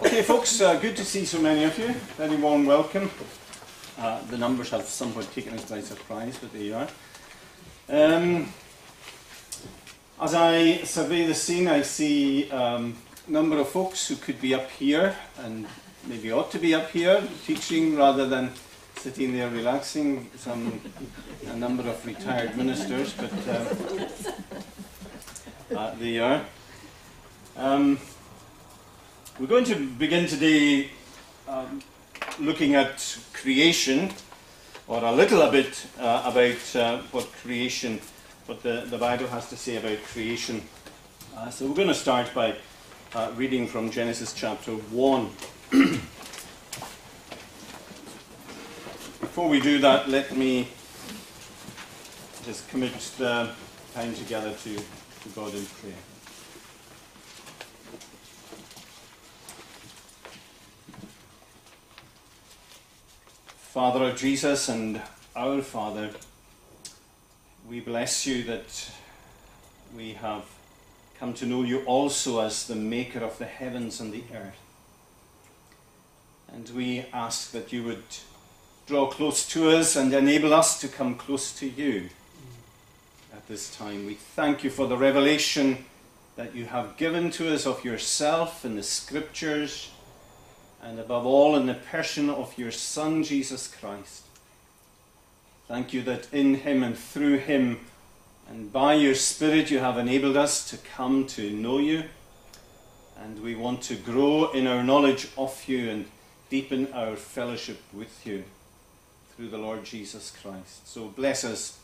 Okay, folks, uh, good to see so many of you. Very warm welcome. Uh, the numbers have somewhat taken us by surprise, but there you are. Um, as I survey the scene, I see um, a number of folks who could be up here and maybe ought to be up here teaching rather than sitting there relaxing. Some a number of retired ministers, but um, uh, there you are. Um, we're going to begin today um, looking at creation, or a little a bit uh, about uh, what creation, what the, the Bible has to say about creation. Uh, so we're going to start by uh, reading from Genesis chapter 1. Before we do that, let me just commit the time together to, to God in prayer. Father of Jesus and our Father, we bless you that we have come to know you also as the maker of the heavens and the earth. And we ask that you would draw close to us and enable us to come close to you at this time. We thank you for the revelation that you have given to us of yourself in the scriptures and above all in the person of your Son, Jesus Christ. Thank you that in him and through him and by your Spirit you have enabled us to come to know you. And we want to grow in our knowledge of you and deepen our fellowship with you through the Lord Jesus Christ. So bless us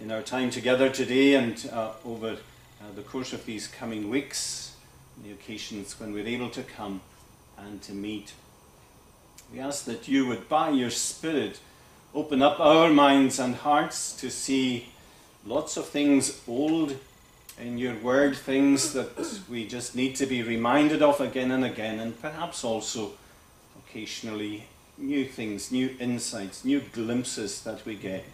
in our time together today and uh, over uh, the course of these coming weeks, the occasions when we're able to come and to meet. We ask that you would, by your Spirit, open up our minds and hearts to see lots of things old in your word, things that we just need to be reminded of again and again, and perhaps also occasionally new things, new insights, new glimpses that we get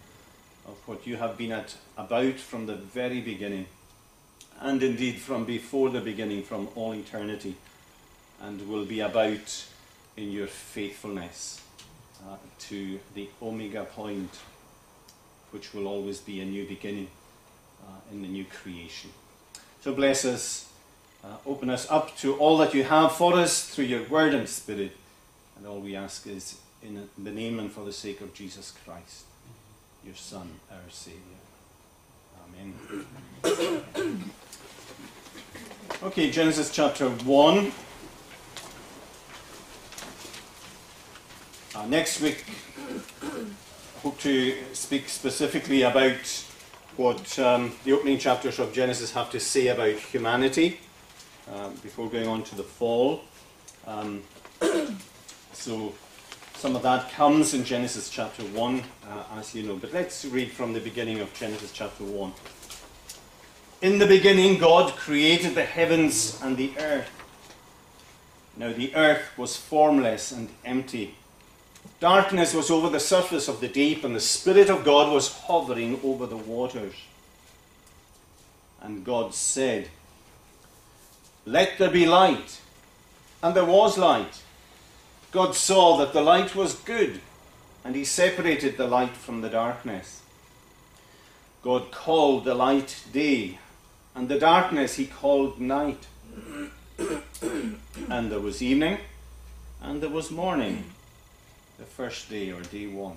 of what you have been at about from the very beginning, and indeed from before the beginning, from all eternity and will be about in your faithfulness uh, to the omega point, which will always be a new beginning uh, in the new creation. So bless us, uh, open us up to all that you have for us through your word and spirit, and all we ask is in the name and for the sake of Jesus Christ, your Son, our Saviour. Amen. Okay, Genesis chapter 1. Uh, next week, I hope to speak specifically about what um, the opening chapters of Genesis have to say about humanity um, before going on to the fall. Um, so, some of that comes in Genesis chapter 1, uh, as you know. But let's read from the beginning of Genesis chapter 1. In the beginning, God created the heavens and the earth. Now, the earth was formless and empty Darkness was over the surface of the deep, and the Spirit of God was hovering over the waters. And God said, Let there be light. And there was light. God saw that the light was good, and he separated the light from the darkness. God called the light day, and the darkness he called night. and there was evening, and there was morning the first day or day one.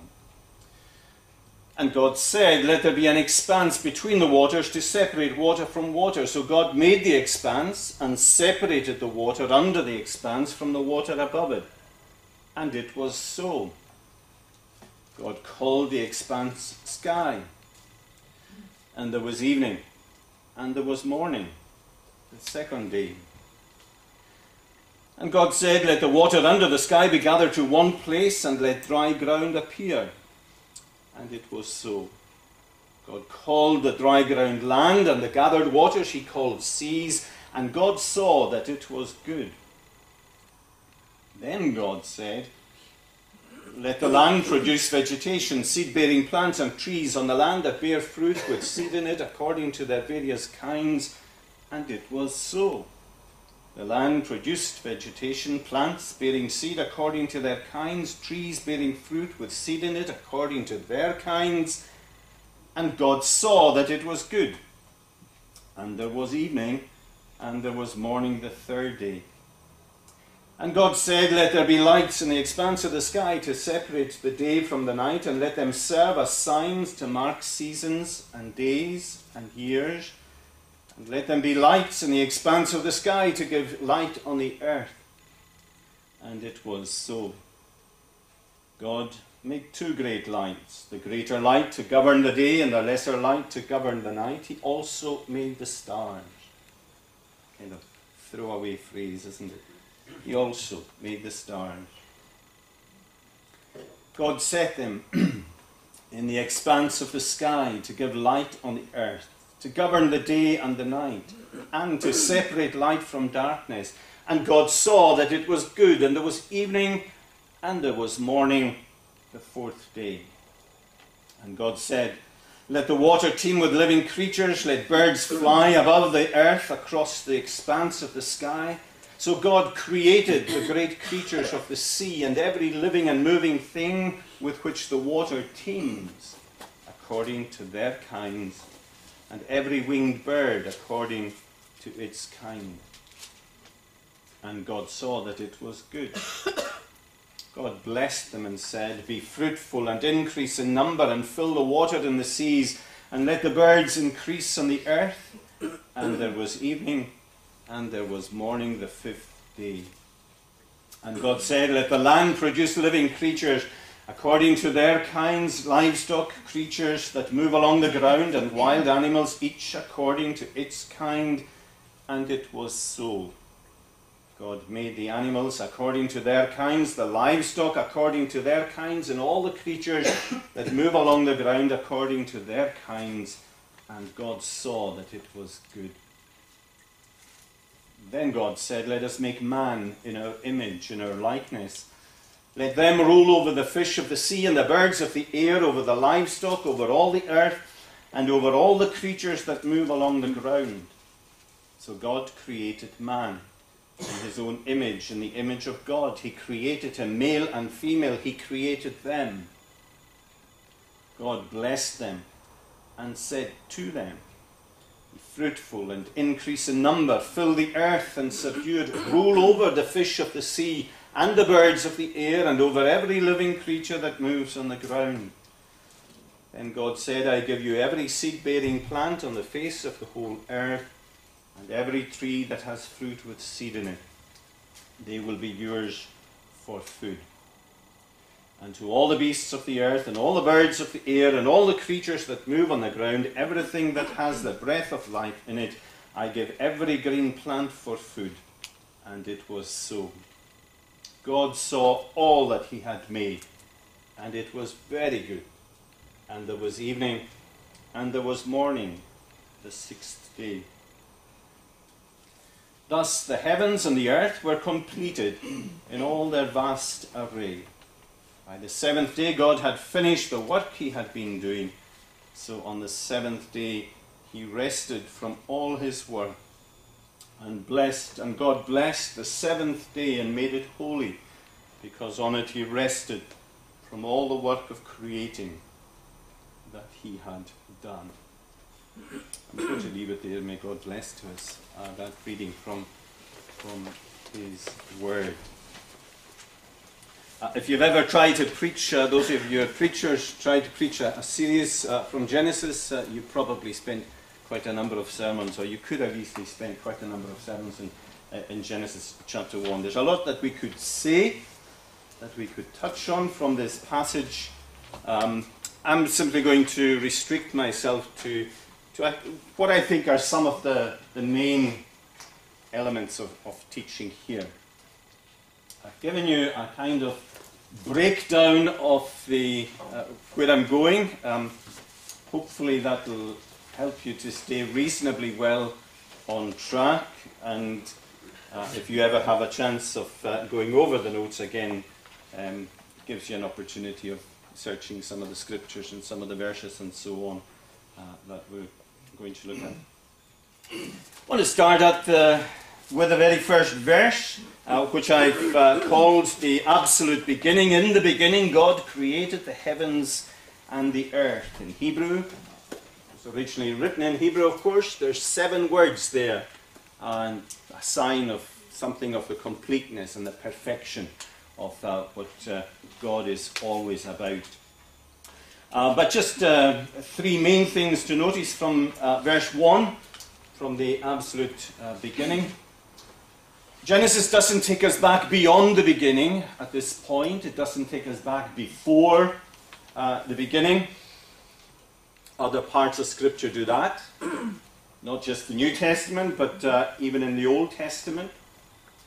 And God said, Let there be an expanse between the waters to separate water from water. So God made the expanse and separated the water under the expanse from the water above it. And it was so. God called the expanse sky. And there was evening, and there was morning, the second day. And God said, Let the water under the sky be gathered to one place, and let dry ground appear. And it was so. God called the dry ground land, and the gathered waters he called seas, and God saw that it was good. Then God said, Let the land produce vegetation, seed bearing plants, and trees on the land that bear fruit with seed in it according to their various kinds. And it was so. The land produced vegetation, plants bearing seed according to their kinds, trees bearing fruit with seed in it according to their kinds. And God saw that it was good. And there was evening, and there was morning the third day. And God said, Let there be lights in the expanse of the sky to separate the day from the night, and let them serve as signs to mark seasons and days and years. And let them be lights in the expanse of the sky to give light on the earth. And it was so. God made two great lights the greater light to govern the day, and the lesser light to govern the night. He also made the stars. Kind of throwaway phrase, isn't it? He also made the stars. God set them in the expanse of the sky to give light on the earth, to govern the day and the night, and to separate light from darkness. And God saw that it was good, and there was evening, and there was morning, the fourth day. And God said, Let the water teem with living creatures, let birds fly above the earth across the expanse of the sky. So God created the great creatures of the sea and every living and moving thing with which the water teems, according to their kinds, and every winged bird according to its kind. And God saw that it was good. God blessed them and said, Be fruitful and increase in number, and fill the water in the seas, and let the birds increase on the earth. And there was evening and there was morning the fifth day. And God said, Let the land produce living creatures according to their kinds, livestock, creatures that move along the ground, and wild animals, each according to its kind. And it was so. God made the animals according to their kinds, the livestock according to their kinds, and all the creatures that move along the ground according to their kinds. And God saw that it was good. Then God said, Let us make man in our image, in our likeness. Let them rule over the fish of the sea and the birds of the air, over the livestock, over all the earth, and over all the creatures that move along the ground. So God created man in his own image, in the image of God. He created him, male and female, he created them. God blessed them and said to them, Be fruitful and increase in number, fill the earth and subdue it, rule over the fish of the sea and the birds of the air, and over every living creature that moves on the ground. Then God said, I give you every seed bearing plant on the face of the whole earth, and every tree that has fruit with seed in it. They will be yours for food and to all the beasts of the earth, and all the birds of the air, and all the creatures that move on the ground, everything that has the breath of life in it, I give every green plant for food. And it was so. God saw all that he had made, and it was very good. And there was evening, and there was morning, the sixth day. Thus the heavens and the earth were completed in all their vast array. By the seventh day, God had finished the work he had been doing. So on the seventh day, he rested from all his work and blessed, and God blessed the seventh day and made it holy, because on it he rested from all the work of creating that he had done. I'm going to leave it there. May God bless to us uh, that reading from, from his word. Uh, if you've ever tried to preach, uh, those of you who are preachers, tried to preach a, a series uh, from Genesis, uh, you probably spent quite a number of sermons, or you could have easily spent quite a number of sermons in, uh, in Genesis chapter 1. There's a lot that we could say, that we could touch on from this passage. Um, I'm simply going to restrict myself to, to what I think are some of the, the main elements of, of teaching here. I've given you a kind of breakdown of the uh, where I'm going. Um, hopefully that will help you to stay reasonably well on track. And uh, if you ever have a chance of uh, going over the notes again, um, gives you an opportunity of searching some of the scriptures and some of the verses and so on uh, that we're going to look at. I want to start at the, with the very first verse, uh, which I've uh, called the absolute beginning. In the beginning, God created the heavens and the earth. In Hebrew, it's originally written in Hebrew, of course. There's seven words there, and a sign of something of the completeness and the perfection of uh, what uh, God is always about. Uh, but just uh, three main things to notice from uh, verse 1, from the absolute uh, beginning. Genesis doesn't take us back beyond the beginning at this point, it doesn't take us back before the beginning. Other parts of Scripture do that, not just the New Testament, but uh, even in the Old Testament.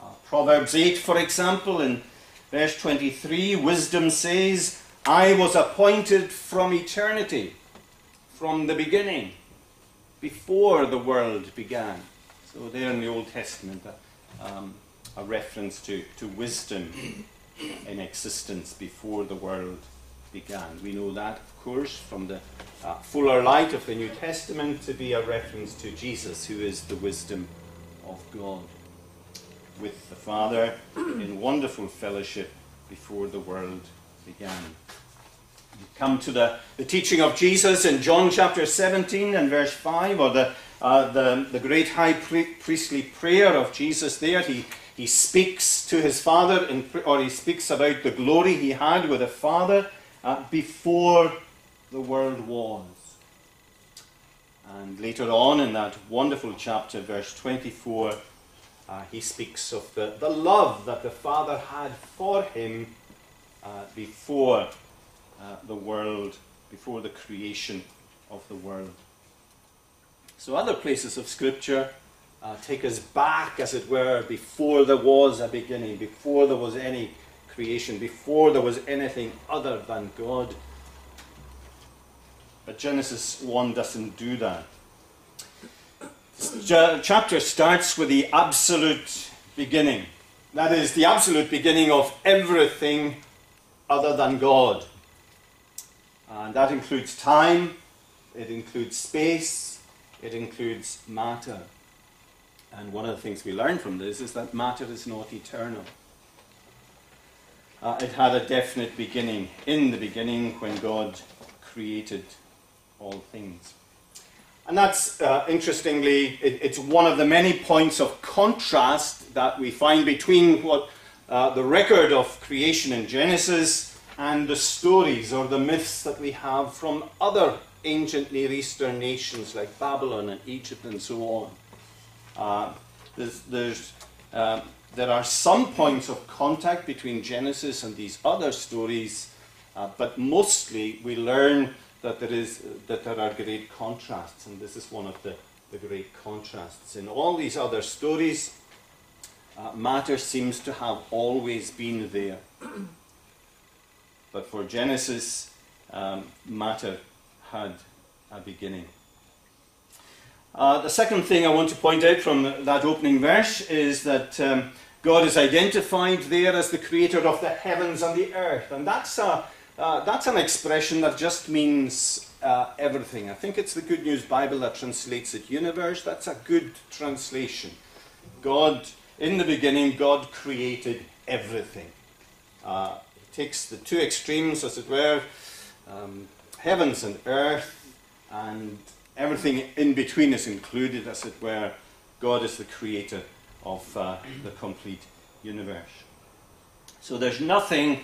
Uh, Proverbs 8, for example, in Verse 23 Wisdom says, I was appointed from eternity, from the beginning, before the world began. So, there in the Old Testament, uh, um, a reference to, to wisdom in existence before the world began. We know that, of course, from the uh, fuller light of the New Testament to be a reference to Jesus, who is the wisdom of God with the Father in wonderful fellowship before the world began. You come to the, the teaching of Jesus in John chapter 17 and verse 5, or the, uh, the, the great high priestly prayer of Jesus there. He, he speaks to his Father, in, or he speaks about the glory he had with the Father uh, before the world was. And later on in that wonderful chapter, verse 24, uh, he speaks of the, the love that the Father had for him uh, before uh, the world, before the creation of the world. So, other places of Scripture uh, take us back, as it were, before there was a beginning, before there was any creation, before there was anything other than God. But Genesis 1 doesn't do that chapter starts with the absolute beginning. That is, the absolute beginning of everything other than God. And that includes time, it includes space, it includes matter. And one of the things we learn from this is that matter is not eternal. Uh, it had a definite beginning in the beginning when God created all things. And that's, uh, interestingly, it, it's one of the many points of contrast that we find between what uh, the record of creation in Genesis and the stories or the myths that we have from other ancient Near Eastern nations like Babylon and Egypt and so on. Uh, there's, there's, uh, there are some points of contact between Genesis and these other stories, uh, but mostly we learn that there is that there are great contrasts, and this is one of the, the great contrasts. In all these other stories, uh, matter seems to have always been there. but for Genesis, um, matter had a beginning. Uh, the second thing I want to point out from that opening verse is that um, God is identified there as the creator of the heavens and the earth. And that's a, uh, that's an expression that just means uh, everything. I think it's the Good News Bible that translates it universe. That's a good translation. God, in the beginning, God created everything. Uh, he takes the two extremes, as it were, um, heavens and earth, and everything in between is included, as it were. God is the creator of uh, the complete universe. So there's nothing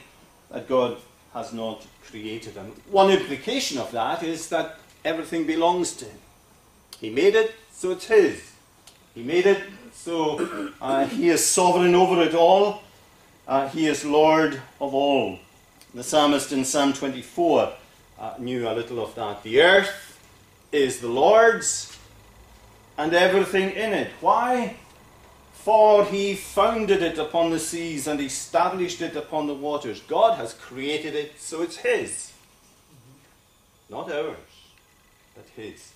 that God has not created. And one implication of that is that everything belongs to him. He made it, so it's his. He made it, so uh, he is sovereign over it all. Uh, he is Lord of all. The psalmist in Psalm 24 uh, knew a little of that. The earth is the Lord's and everything in it. Why? For he founded it upon the seas and established it upon the waters. God has created it, so it's his, not ours. but His.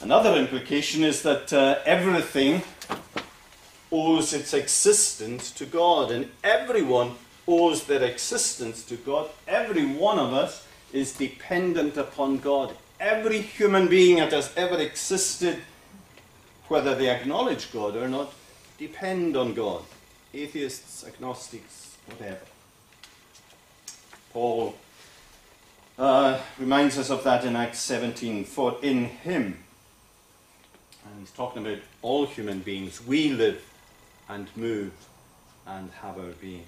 Another implication is that uh, everything owes its existence to God, and everyone owes their existence to God. Every one of us is dependent upon God. Every human being that has ever existed, whether they acknowledge God or not, depend on God. Atheists, agnostics, whatever. Paul uh, reminds us of that in Acts 17. For in him, and he's talking about all human beings, we live and move and have our being.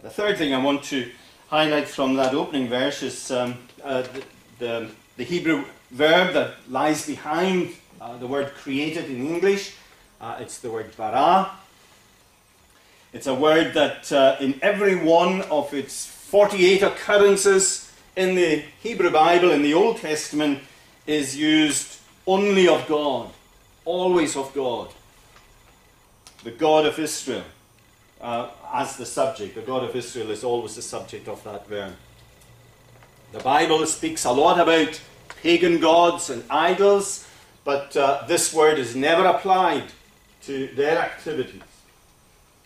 The third thing I want to highlight from that opening verse is um, uh, the, the, the, Hebrew verb that lies behind uh, the word created in English. Uh, it's the word bara. It's a word that uh, in every one of its 48 occurrences in the Hebrew Bible, in the Old Testament, is used only of God, always of God. The God of Israel uh, as the subject. The God of Israel is always the subject of that verb. The Bible speaks a lot about pagan gods and idols, but uh, this word is never applied to their activities.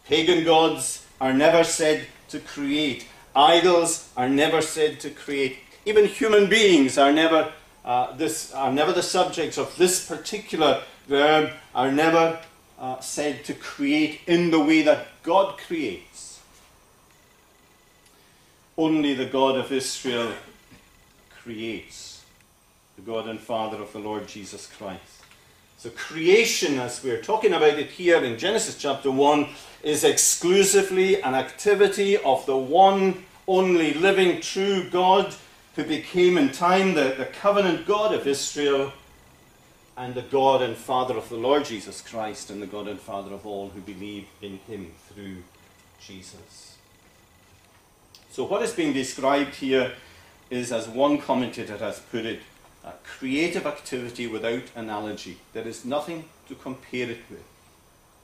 Pagan gods are never said to create. Idols are never said to create. Even human beings are never uh, this are never the subjects of this particular verb. Are never uh, said to create in the way that God creates. Only the God of Israel creates, the God and Father of the Lord Jesus Christ. So, creation, as we're talking about it here in Genesis chapter 1, is exclusively an activity of the one only living true God who became in time the, the covenant God of Israel and the God and Father of the Lord Jesus Christ, and the God and Father of all who believe in him through Jesus. So, what is being described here is, as one commentator has put it, a creative activity without analogy. There is nothing to compare it with.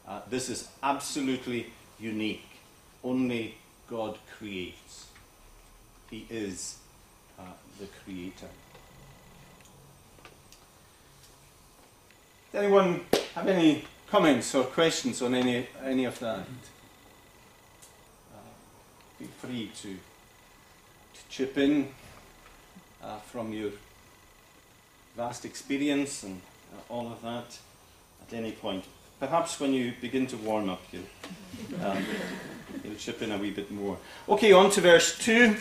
Uh, this is absolutely unique. Only God creates, He is uh, the Creator. Does anyone have any comments or questions on any, any of that? Uh, feel free to, to chip in uh, from your vast experience and uh, all of that at any point. Perhaps when you begin to warm up, you'll, um, you'll chip in a wee bit more. Okay, on to verse 2.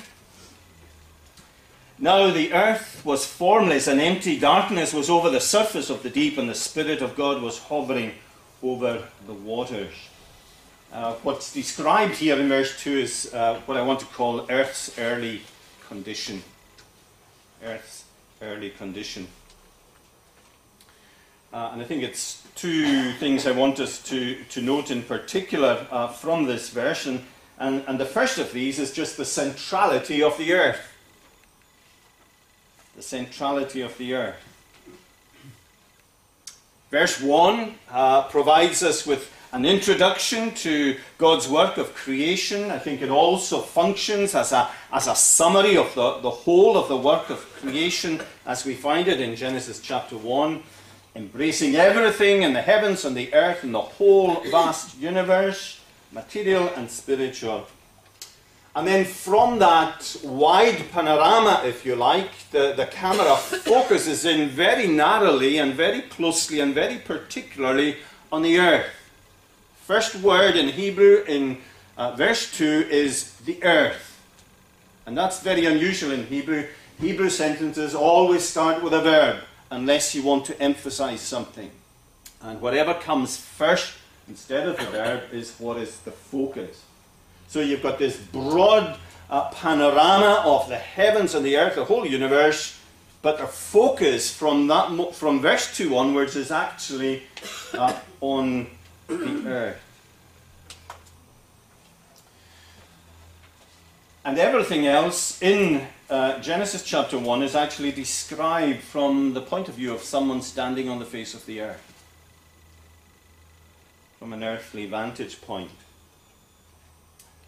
Now the earth was formless and empty, darkness was over the surface of the deep, and the Spirit of God was hovering over the waters. Uh, what's described here in verse 2 is uh, what I want to call Earth's early condition. Earth's early condition. Uh, and I think it's two things I want us to, to note in particular uh, from this version. And, and the first of these is just the centrality of the earth the centrality of the earth. Verse 1 uh, provides us with an introduction to God's work of creation. I think it also functions as a, as a summary of the, the whole of the work of creation as we find it in Genesis chapter 1, embracing everything in the heavens and the earth and the whole vast universe, material and spiritual. And then from that wide panorama, if you like, the, the camera focuses in very narrowly and very closely and very particularly on the earth. First word in Hebrew in uh, verse 2 is the earth. And that's very unusual in Hebrew. Hebrew sentences always start with a verb unless you want to emphasize something. And whatever comes first instead of the verb is what is the focus. So you've got this broad uh, panorama of the heavens and the earth, the whole universe, but the focus from that from verse two onwards is actually uh, on the earth. And everything else in uh, Genesis chapter 1 is actually described from the point of view of someone standing on the face of the earth, from an earthly vantage point.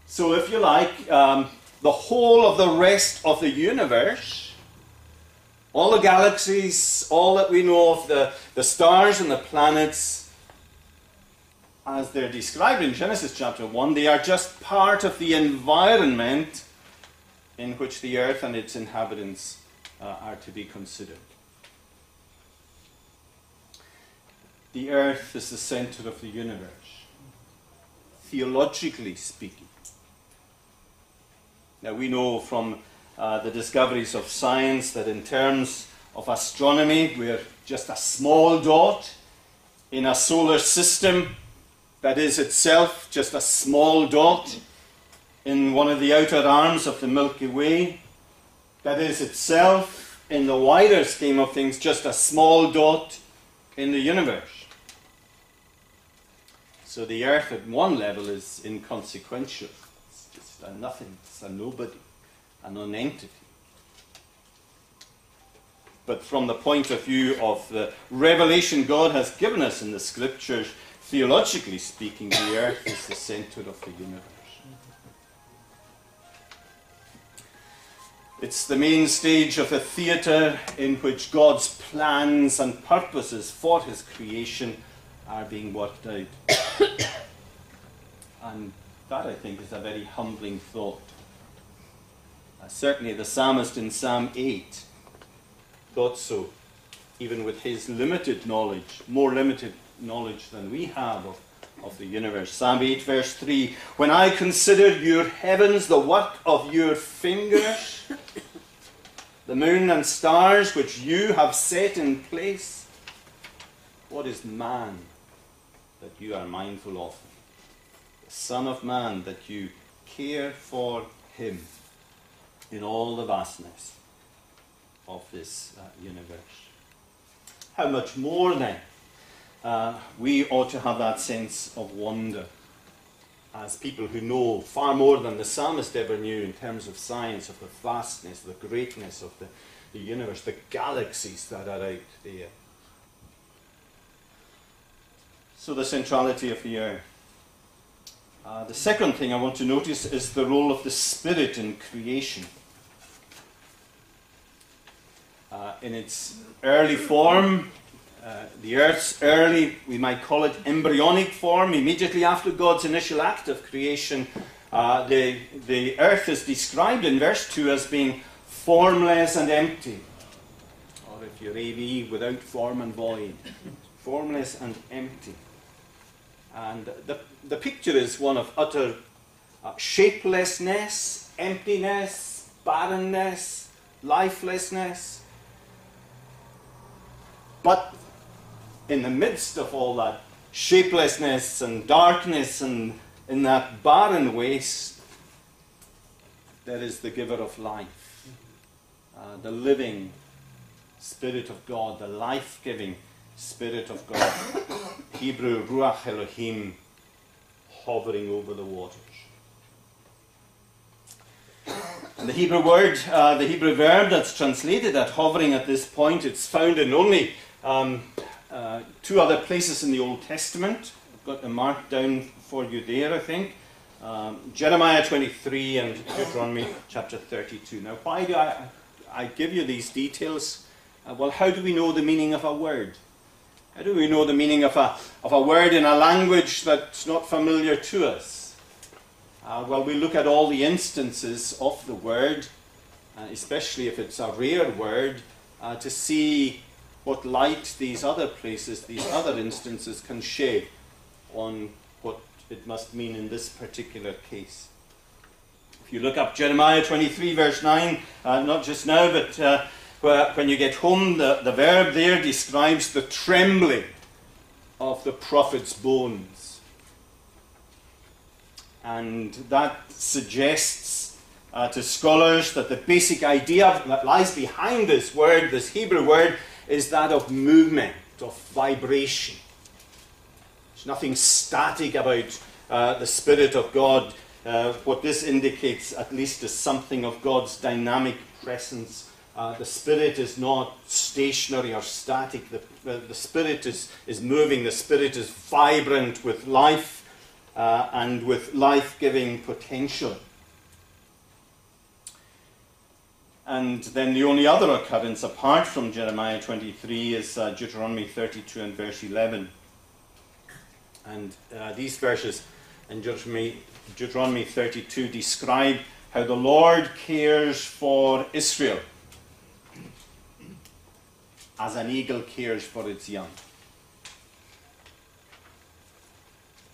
So, if you like, um, the whole of the rest of the universe All the galaxies, all that we know of the, the stars and the planets, as they're described in Genesis chapter 1, they are just part of the environment in which the earth and its inhabitants uh, are to be considered. The earth is the center of the universe, theologically speaking. Now, we know from uh, the discoveries of science that in terms of astronomy, we're just a small dot in a solar system that is itself just a small dot in one of the outer arms of the Milky Way, that is itself, in the wider scheme of things, just a small dot in the universe. So the Earth at one level is inconsequential. It's just a nothing, it's a nobody a non-entity. But from the point of view of the revelation God has given us in the scriptures, theologically speaking, the earth is the center of the universe. It's the main stage of a theatre in which God's plans and purposes for his creation are being worked out. and that, I think, is a very humbling thought. Uh, certainly, the psalmist in Psalm 8 thought so, even with his limited knowledge, more limited knowledge than we have of, of the universe. Psalm 8, verse 3 When I consider your heavens, the work of your fingers, the moon and stars which you have set in place, what is man that you are mindful of him? The Son of Man that you care for him in all the vastness of this uh, universe. How much more then uh, we ought to have that sense of wonder as people who know far more than the psalmist ever knew in terms of science, of the vastness, the greatness of the, the universe, the galaxies that are out there. So, the centrality of the earth. Uh, the second thing I want to notice is the role of the Spirit in creation. Uh, in its early form, uh, the Earth's early, we might call it embryonic form, immediately after God's initial act of creation, uh, the, the Earth is described in verse 2 as being formless and empty. Or if you're AV, without form and void. formless and empty. And the, the picture is one of utter uh, shapelessness, emptiness, barrenness, lifelessness. But in the midst of all that shapelessness and darkness and in that barren waste, there is the giver of life, uh, the living Spirit of God, the life giving Spirit of God. Hebrew Ruach Elohim hovering over the waters. And the Hebrew word, uh, the Hebrew verb that's translated at hovering at this point, it's found in only um, uh, two other places in the Old Testament. I've got them marked down for you there, I think. Um, Jeremiah 23 and Deuteronomy chapter 32. Now, why do I, I give you these details? Uh, well, how do we know the meaning of a word? How do we know the meaning of a, of a word in a language that's not familiar to us? Uh, well, we look at all the instances of the word, uh, especially if it's a rare word, uh, to see what light these other places, these other instances can shed on what it must mean in this particular case. If you look up Jeremiah 23, verse 9, uh, not just now, but uh, when you get home, the, the verb there describes the trembling of the prophet's bones. And that suggests uh, to scholars that the basic idea that lies behind this word, this Hebrew word, is that of movement, of vibration. There's nothing static about uh, the Spirit of God. Uh, what this indicates, at least, is something of God's dynamic presence uh, the spirit is not stationary or static. The, the, the, spirit is, is moving. The spirit is vibrant with life uh, and with life giving potential. And then the only other occurrence apart from Jeremiah 23 is uh, Deuteronomy 32 and verse 11. And uh, these verses in Deuteronomy, Deuteronomy 32 describe how the Lord cares for Israel as an eagle cares for its young.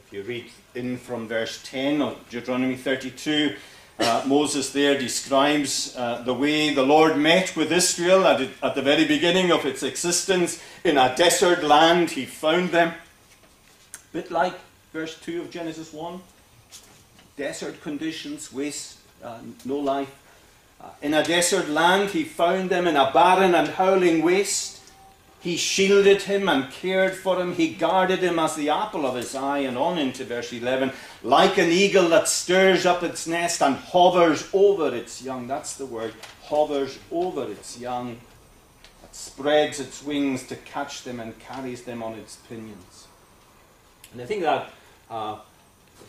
If you read in from verse 10 of Deuteronomy 32, uh, Moses there describes uh, the way the Lord met with Israel at, it, at the very beginning of its existence in a desert land. He found them. A bit like verse 2 of Genesis 1 desert conditions, waste, uh, no life. Uh, in a desert land, he found them in a barren and howling waste. He shielded him and cared for him. He guarded him as the apple of his eye. And on into verse 11 like an eagle that stirs up its nest and hovers over its young. That's the word, hovers over its young. That spreads its wings to catch them and carries them on its pinions. And I think that uh,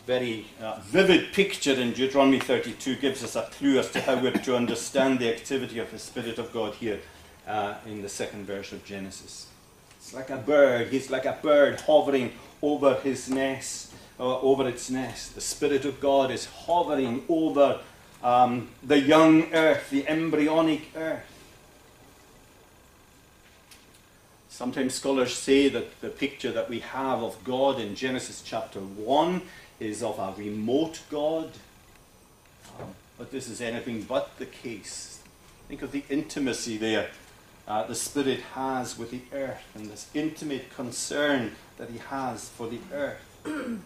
very uh, vivid picture in Deuteronomy 32 gives us a clue as to how we're to understand the activity of the Spirit of God here uh, in the second verse of Genesis. It's like a bird. He's like a bird hovering over his nest, uh, over its nest. The Spirit of God is hovering over um, the young earth, the embryonic earth. Sometimes scholars say that the picture that we have of God in Genesis chapter 1 is of a remote God. But this is anything but the case. Think of the intimacy there uh, the Spirit has with the earth and this intimate concern that He has for the earth.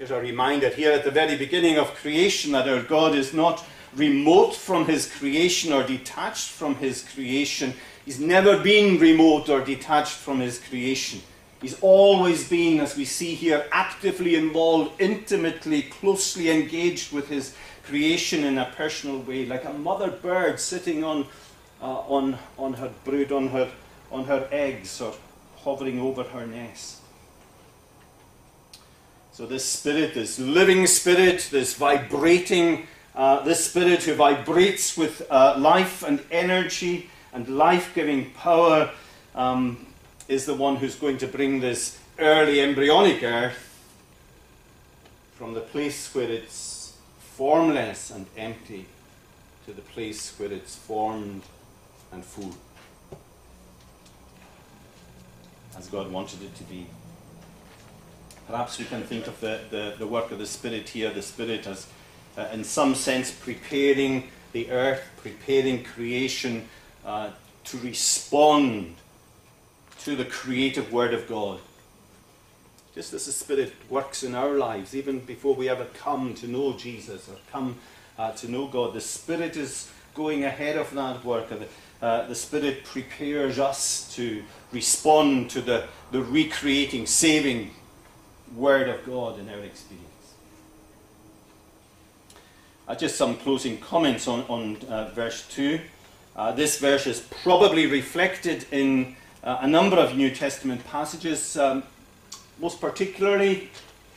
Here's a reminder here at the very beginning of creation that our God is not remote from His creation or detached from His creation. He's never been remote or detached from His creation. He's always been, as we see here, actively involved, intimately, closely engaged with His creation in a personal way, like a mother bird sitting on uh, on, on her brood, on her, on her eggs, or hovering over her nest. So, this spirit, this living spirit, this vibrating, uh, this spirit who vibrates with uh, life and energy and life giving power, um, is the one who's going to bring this early embryonic earth from the place where it's formless and empty to the place where it's formed and full as God wanted it to be. Perhaps we can think of the, the, the work of the Spirit here, the Spirit as, uh, in some sense, preparing the earth, preparing creation uh, to respond to the creative Word of God. Just as the Spirit works in our lives, even before we ever come to know Jesus or come uh, to know God, the Spirit is going ahead of that work. Uh, the Spirit prepares us to respond to the, the recreating, saving Word of God in our experience. Uh, just some closing comments on, on uh, verse 2. Uh, this verse is probably reflected in uh, a number of New Testament passages, um, most particularly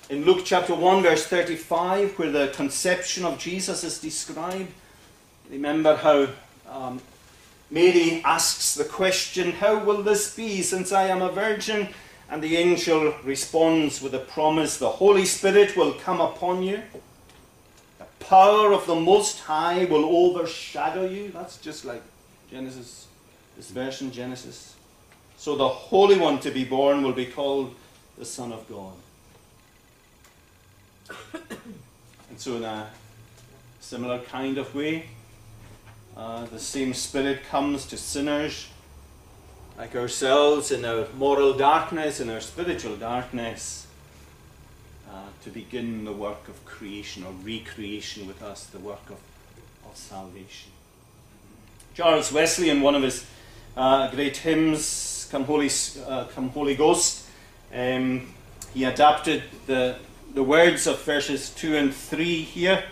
in Luke chapter 1, verse 35, where the conception of Jesus is described. Remember how um, Mary asks the question, How will this be since I am a virgin? And the angel responds with a promise the Holy Spirit will come upon you. The power of the Most High will overshadow you. That's just like Genesis, this version, Genesis. So the Holy One to be born will be called the Son of God. and so, in a similar kind of way, uh, the same Spirit comes to sinners like ourselves in our moral darkness, in our spiritual darkness, uh, to begin the work of creation or recreation with us, the work of, of salvation. Charles Wesley, in one of his uh, great hymns, Come Holy, uh, Come Holy Ghost, um, he adapted the, the words of verses 2 and 3 here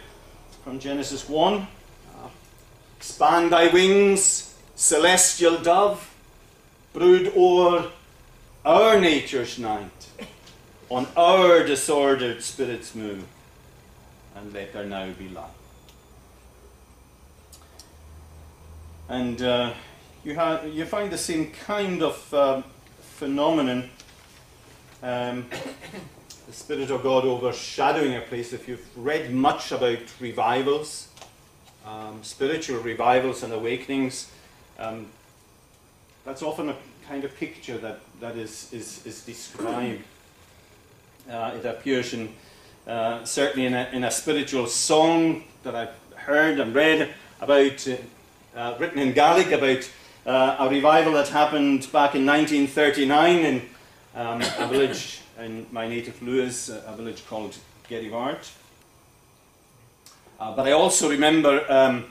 from Genesis 1. Expand thy wings, celestial dove, brood o'er our nature's night, on our disordered spirits move, and let there now be light. And uh, you, ha- you find the same kind of um, phenomenon, um, the Spirit of God overshadowing a place. If you've read much about revivals, um, spiritual revivals and awakenings, um, that's often a kind of picture that, that is, is, is described. Uh, it appears in, uh, certainly in a, in a spiritual song that I've heard and read about, uh, uh written in Gaelic, about uh, a revival that happened back in 1939 in um, a village in my native Lewis, a village called Gerrivart. Uh, but I also remember um,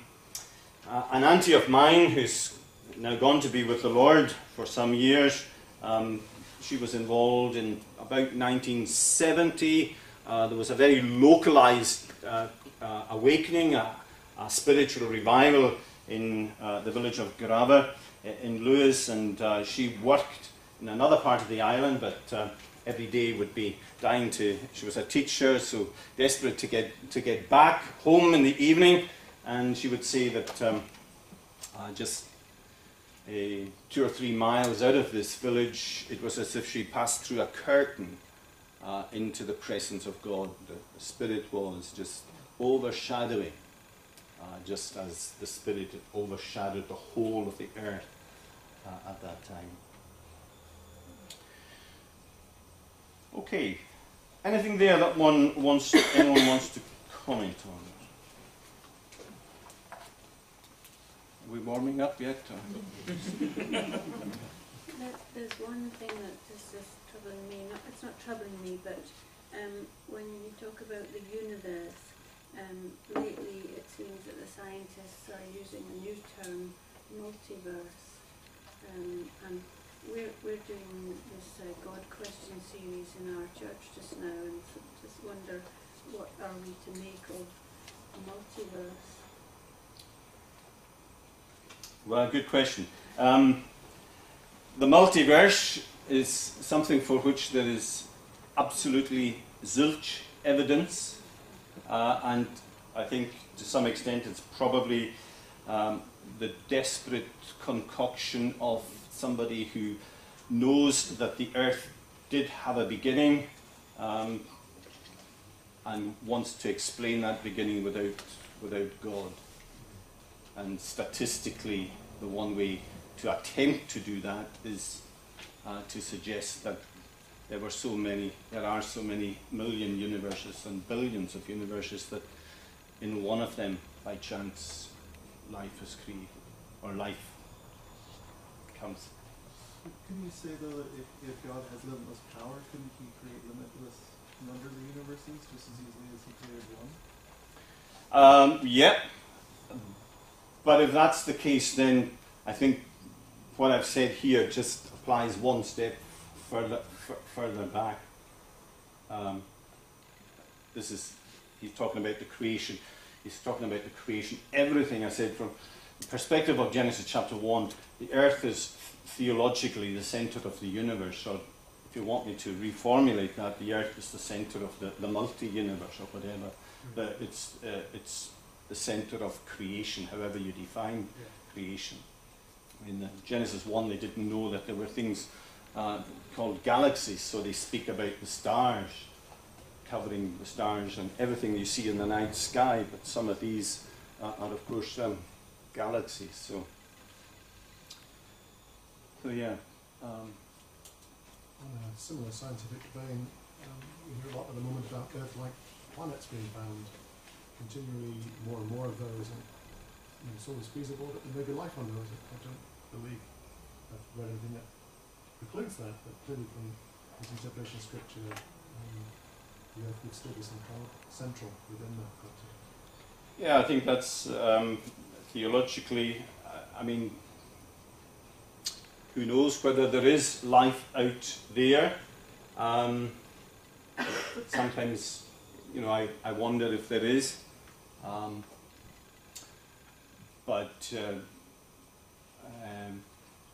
an auntie of mine who's now gone to be with the Lord for some years. Um, she was involved in about 1970. Uh, there was a very localized uh, uh, awakening, a, a, spiritual revival in uh, the village of Grava in Lewis, and uh, she worked in another part of the island, but uh, every day would be dying to. She was a teacher, so desperate to get to get back home in the evening, and she would say that um, just two or three miles out of this village, it was as if she passed through a curtain uh, into the presence of God. The, the Spirit was just overshadowing, uh, just as the Spirit overshadowed the whole of the earth uh, at that time. Okay, anything there that one wants, anyone wants to comment on? We warming up yet? There's one thing that is just troubling me. Not, it's not troubling me, but um, when you talk about the universe, um, lately it seems that the scientists are using a new term, multiverse. Um, and we're, we're doing this uh, God question series in our church just now and just wonder what are we to make of multiverse. Well, good question. Um, the multiverse is something for which there is absolutely zilch evidence, uh, and I think to some extent it's probably um, the desperate concoction of somebody who knows that the earth did have a beginning um, and wants to explain that beginning without, without God. And statistically, the one way to attempt to do that is uh, to suggest that there were so many, there are so many million universes and billions of universes that in one of them, by chance, life is created, or life comes. Can you say though that if, if God has limitless power, couldn't He create limitless numbers of universes just as easily as He created one? Um, yep, but if that's the case, then I think what I've said here just applies one step further, f- further back. Um, this is, he's talking about the creation. He's talking about the creation. Everything I said from the perspective of Genesis chapter 1, the earth is theologically the center of the universe. Or if you want me to reformulate that, the earth is the center of the, the multi universe or whatever. But it's, uh, it's the center of creation, however you define yeah. creation. In Genesis 1, they didn't know that there were things uh, called galaxies, so they speak about the stars, covering the stars and everything you see in the night sky, but some of these uh, are, of course, um, galaxies. So, so yeah. Um, similar scientific vein, um, we hear a lot at the moment about Earth-like planets being found continually more and more of those, and you know, it's always feasible that there may be life on those. I don't believe I've read anything that precludes that, but clearly from this interpretation of scripture, um, the earth would still be somehow central within that context. Yeah, I think that's um, theologically, I mean, who knows whether there is life out there. Um, sometimes, you know, I, I wonder if there is. Um, but uh, um,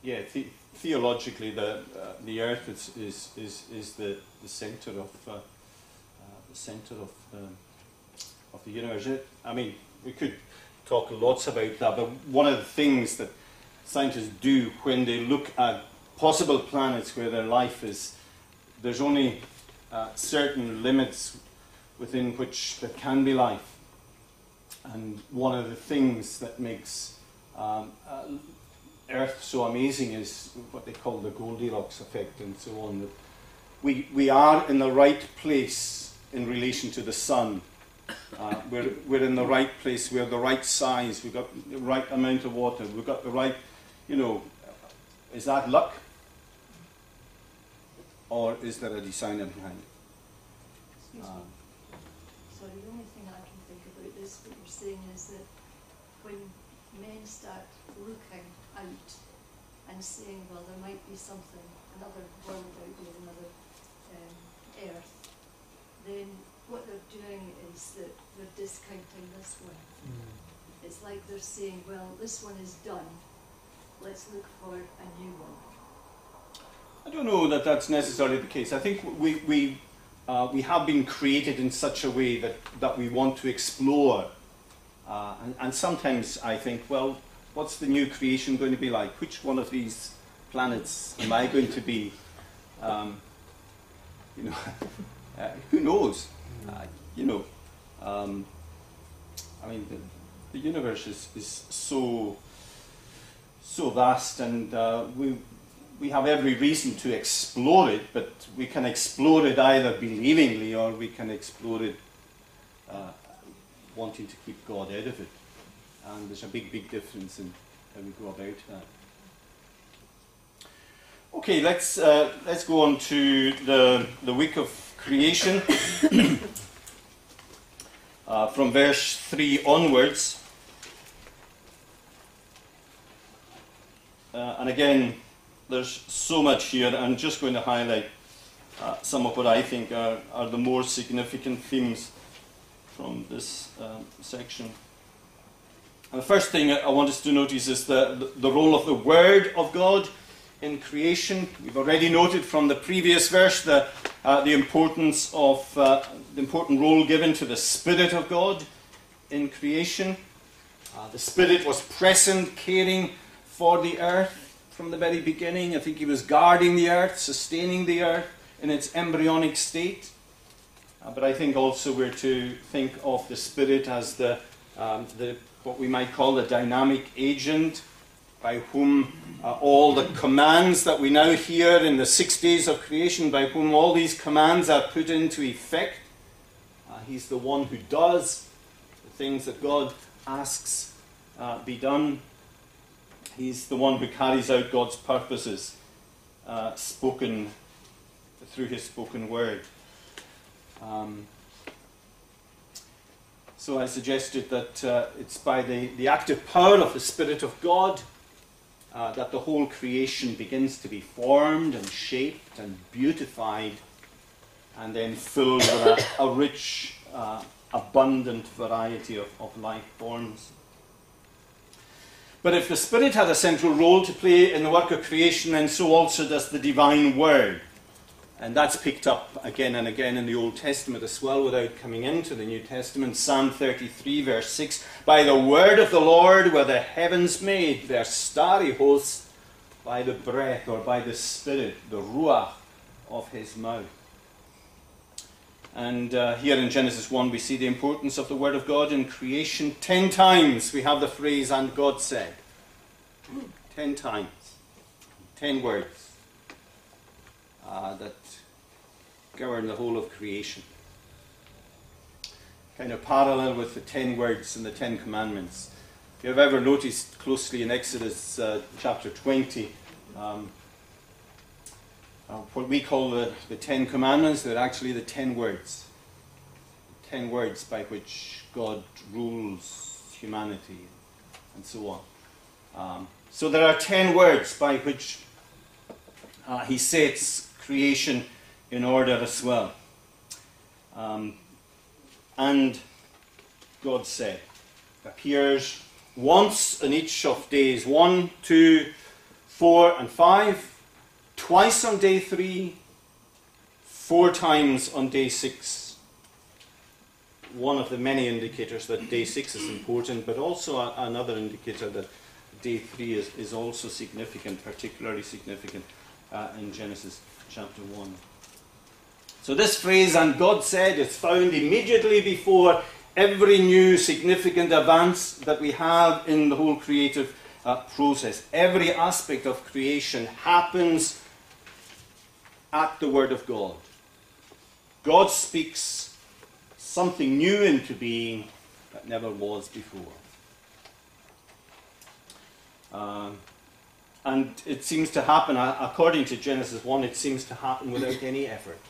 yeah, the- theologically, the uh, the Earth is is is, is the, the center of uh, the center of the, of the universe. I mean, we could talk lots about that, but one of the things that scientists do when they look at possible planets where their life is, there's only uh, certain limits within which there can be life. And one of the things that makes um, uh, Earth so amazing is what they call the Goldilocks effect and so on. That we, we are in the right place in relation to the sun. Uh, we're, we're in the right place, we're the right size, we've got the right amount of water, we've got the right, you know, is that luck? Or is there a designer behind it? Um, Sorry, the only thing I can think about this, what you're saying is that when men start looking out and saying, well, there might be something, another world out there, another um, earth, then what they're doing is that they're discounting this one. It's like they're saying, well, this one is done, let's look for a new one. I don't know that that's necessarily the case. I think we, we, uh, we have been created in such a way that, that we want to explore. Uh, and, and sometimes I think, well, what's the new creation going to be like? Which one of these planets am I going to be? Um, you know, uh, who knows? Uh, you know, um, I mean, the, the universe is, is so so vast, and uh, we we have every reason to explore it, but we can explore it either believingly or we can explore it uh, wanting to keep God out of it. And there's a big, big difference in how we go about that. Okay, let's uh, let's go on to the the week of creation. uh, from verse three onwards. Uh, and again, there's so much here. I'm just going to highlight uh, some of what I think are, are the more significant themes from this um, section. And the first thing I want us to notice is the, the, role of the Word of God in creation. We've already noted from the previous verse the, uh, the importance of uh, the important role given to the Spirit of God in creation. Uh, the Spirit was present, caring for the earth from the very beginning. I think He was guarding the earth, sustaining the earth in its embryonic state. Uh, but I think also we're to think of the Spirit as the, um, the what we might call the dynamic agent by whom uh, all the commands that we now hear in the six days of creation, by whom all these commands are put into effect. Uh, he's the one who does the things that God asks uh, be done. He's the one who carries out God's purposes uh, spoken through his spoken word. Um, so I suggested that uh, it's by the, the active power of the Spirit of God uh, that the whole creation begins to be formed and shaped and beautified and then filled with a, a rich, uh, abundant variety of, of life forms. But if the Spirit had a central role to play in the work of creation, then so also does the divine Word. And that's picked up again and again in the Old Testament as well, without coming into the New Testament. Psalm 33, verse 6 By the word of the Lord were the heavens made, their starry hosts, by the breath or by the Spirit, the Ruach of his mouth. And uh, here in Genesis 1, we see the importance of the Word of God in creation. Ten times we have the phrase, and God said. Ten times. Ten words uh, that govern the whole of creation. Kind of parallel with the ten words in the Ten Commandments. If you've ever noticed closely in Exodus uh, chapter 20, um, uh, what we call the, the Ten Commandments, they're actually the ten words. Ten words by which God rules humanity and so on. Um, so there are ten words by which uh, he sets creation in order as well. Um, and God said, appears once in each of days one, two, four, and five, twice on day three, four times on day six. one of the many indicators that day six is important, but also a, another indicator that day three is, is also significant, particularly significant uh, in Genesis chapter 1. So, this phrase, and God said, is found immediately before every new significant advance that we have in the whole creative uh, process. Every aspect of creation happens at the Word of God. God speaks something new into being that never was before. Um, and it seems to happen, uh, according to Genesis 1, it seems to happen without any effort.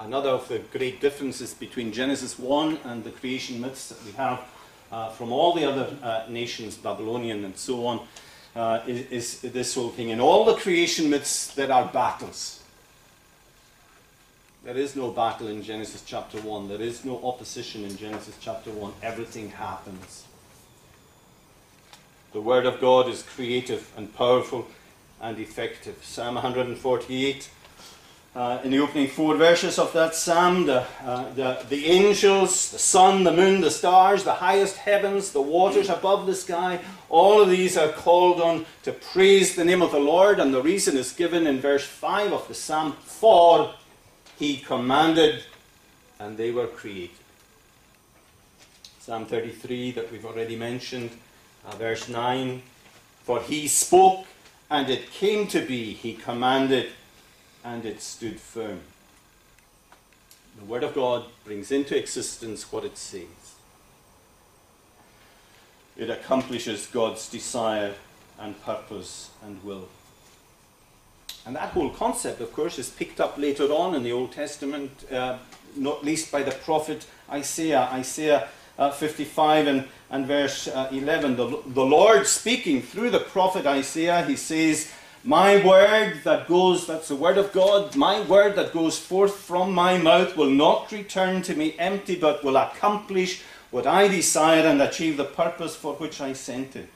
Another of the great differences between Genesis 1 and the creation myths that we have uh, from all the other uh, nations, Babylonian and so on, uh, is, is, this whole thing. In all the creation myths, there are battles. There is no battle in Genesis chapter 1. There is no opposition in Genesis chapter 1. Everything happens. The Word of God is creative and powerful and effective. Psalm 148 uh, in the opening four verses of that psalm, the, uh, the, the angels, the sun, the moon, the stars, the highest heavens, the waters above the sky, all of these are called on to praise the name of the Lord, and the reason is given in verse 5 of the psalm For he commanded, and they were created. Psalm 33, that we've already mentioned, uh, verse 9 For he spoke, and it came to be, he commanded and it stood firm. The Word of God brings into existence what it says. It accomplishes God's desire and purpose and will. And that whole concept, of course, is picked up later on in the Old Testament, uh, not least by the prophet Isaiah. Isaiah uh, 55 and, and verse uh, 11. The, the Lord speaking through the prophet Isaiah, he says, my word that goes, that's the word of God, my word that goes forth from my mouth will not return to me empty, but will accomplish what I desire and achieve the purpose for which I sent it.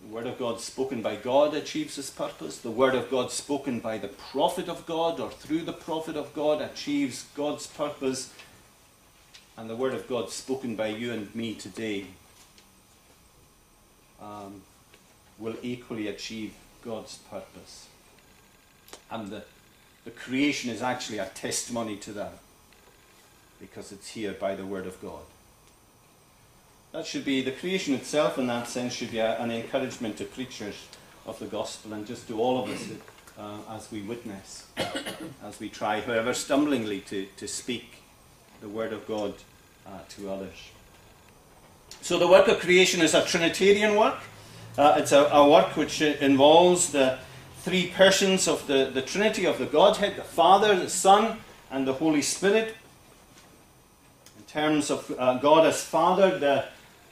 The word of God spoken by God achieves its purpose. The word of God spoken by the prophet of God or through the prophet of God achieves God's purpose. And the word of God spoken by you and me today um, will equally achieve God's purpose. And the, the creation is actually a testimony to that because it's here by the Word of God. That should be, the creation itself in that sense should be a, an encouragement to preachers of the gospel and just to all of us uh, as we witness, as we try, however stumblingly, to, to speak the Word of God uh, to others. So the work of creation is a Trinitarian work. Uh, it's a, a, work which involves the three persons of the, the Trinity of the Godhead the Father, the Son, and the Holy Spirit. In terms of uh, God as Father, the,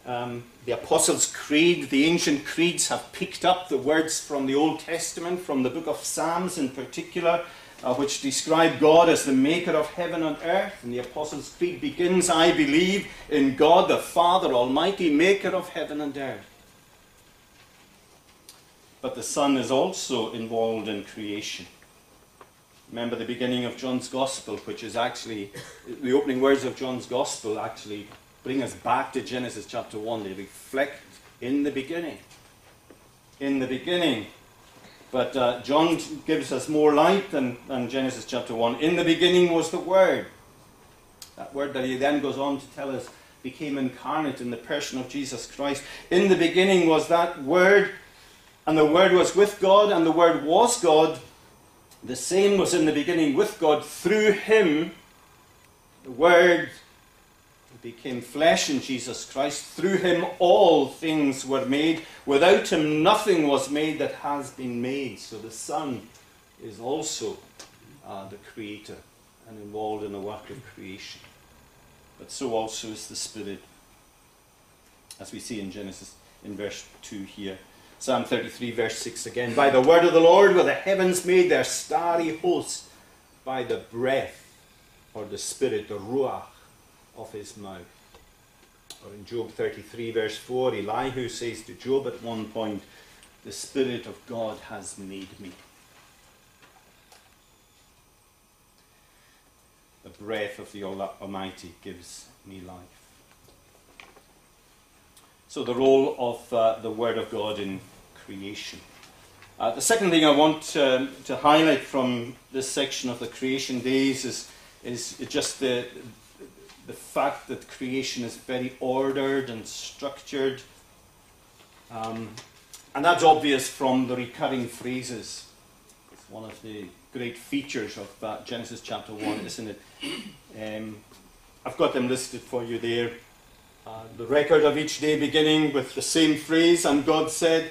um, the Apostles' Creed, the ancient creeds have picked up the words from the Old Testament, from the book of Psalms in particular, uh, which describe God as the maker of heaven and earth. And the Apostles' Creed begins, I believe in God the Father Almighty, maker of heaven and earth. But the Son is also involved in creation. Remember the beginning of John's Gospel, which is actually, the opening words of John's Gospel actually bring us back to Genesis chapter 1. They reflect in the beginning. In the beginning. But uh, John gives us more light than, than Genesis chapter 1. In the beginning was the Word. That word that he then goes on to tell us became incarnate in the person of Jesus Christ. In the beginning was that Word and the Word was with God, and the Word was God. The same was in the beginning with God. Through him, the Word became flesh in Jesus Christ. Through him, all things were made. Without him, nothing was made that has been made. So the Son is also uh, the Creator and involved in the work of creation. But so also is the Spirit, as we see in Genesis in verse 2 here. Psalm 33, verse 6 again. By the word of the Lord were the heavens made their starry host, by the breath or the spirit, the ruach of his mouth. Or in Job 33, verse 4, Elihu says to Job at one point, The Spirit of God has made me. The breath of the Almighty gives me life. So, the role of uh, the Word of God in creation. Uh, the second thing I want um, to highlight from this section of the creation days is, is just the, the fact that creation is very ordered and structured. Um, and that's obvious from the recurring phrases. It's one of the great features of uh, Genesis chapter 1, isn't it? Um, I've got them listed for you there. The record of each day beginning with the same phrase, and God said,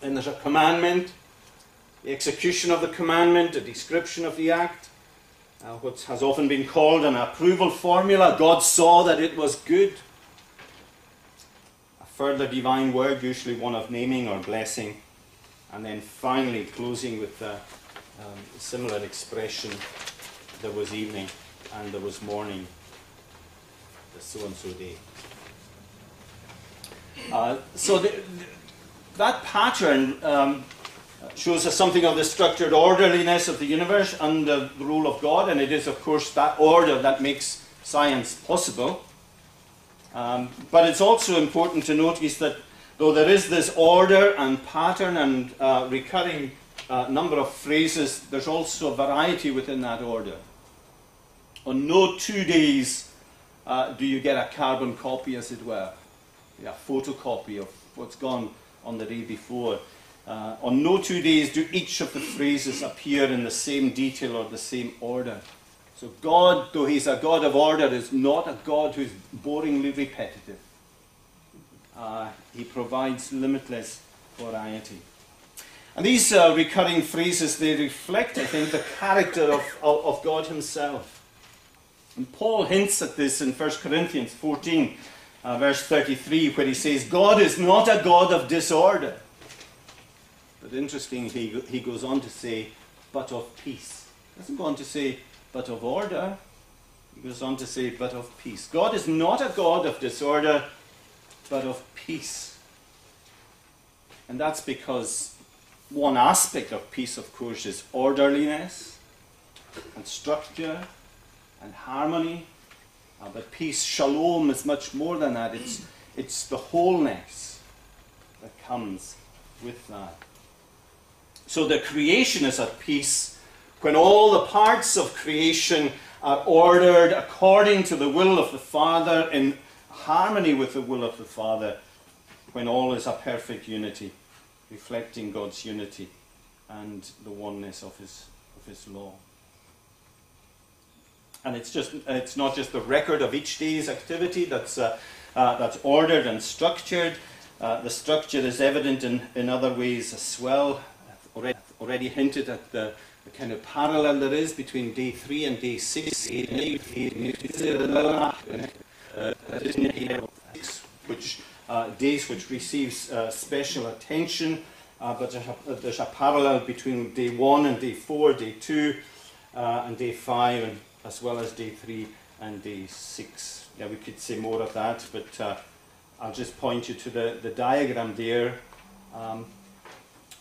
then there's a commandment, the execution of the commandment, a description of the act, uh, what has often been called an approval formula. God saw that it was good. A further divine word, usually one of naming or blessing. And then finally, closing with a um, similar expression there was evening and there was morning, the so and so day. Uh, so the, the, that pattern um, shows us something of the structured orderliness of the universe under the rule of God, and it is, of course, that order that makes science possible. Um, but it's also important to notice that though there is this order and pattern and uh, recurring uh, number of phrases, there's also a variety within that order. On no two days uh, do you get a carbon copy, as it were a photocopy of what's gone on the day before. Uh, on no two days do each of the phrases appear in the same detail or the same order. So God, though He's a God of order, is not a God who's boringly repetitive. Uh, he provides limitless variety. And these uh, recurring phrases, they reflect, I think, the character of, of, of God Himself. And Paul hints at this in 1 Corinthians 14 uh, verse 33, where he says, God is not a God of disorder. But interesting, he, he goes on to say, but of peace. He doesn't go on to say, but of order. He goes on to say, but of peace. God is not a God of disorder, but of peace. And that's because one aspect of peace, of course, is orderliness and structure and harmony uh, but peace, shalom, is much more than that. It's, it's the wholeness that comes with that. So the creation is at peace when all the parts of creation are ordered according to the will of the Father, in harmony with the will of the Father, when all is a perfect unity, reflecting God's unity and the oneness of His, of his law and it's just it's not just the record of each day's activity that's uh, uh, that's ordered and structured. Uh, the structure is evident in, in other ways as well. I've already, already hinted at the, the kind of parallel there is between day three and day six, which uh, days which receives uh, special attention. Uh, but there's a, there's a, parallel between day one and day four, day two, and day five, and as well as day three and day six. Yeah, we could say more of that, but uh, I'll just point you to the, the diagram there um,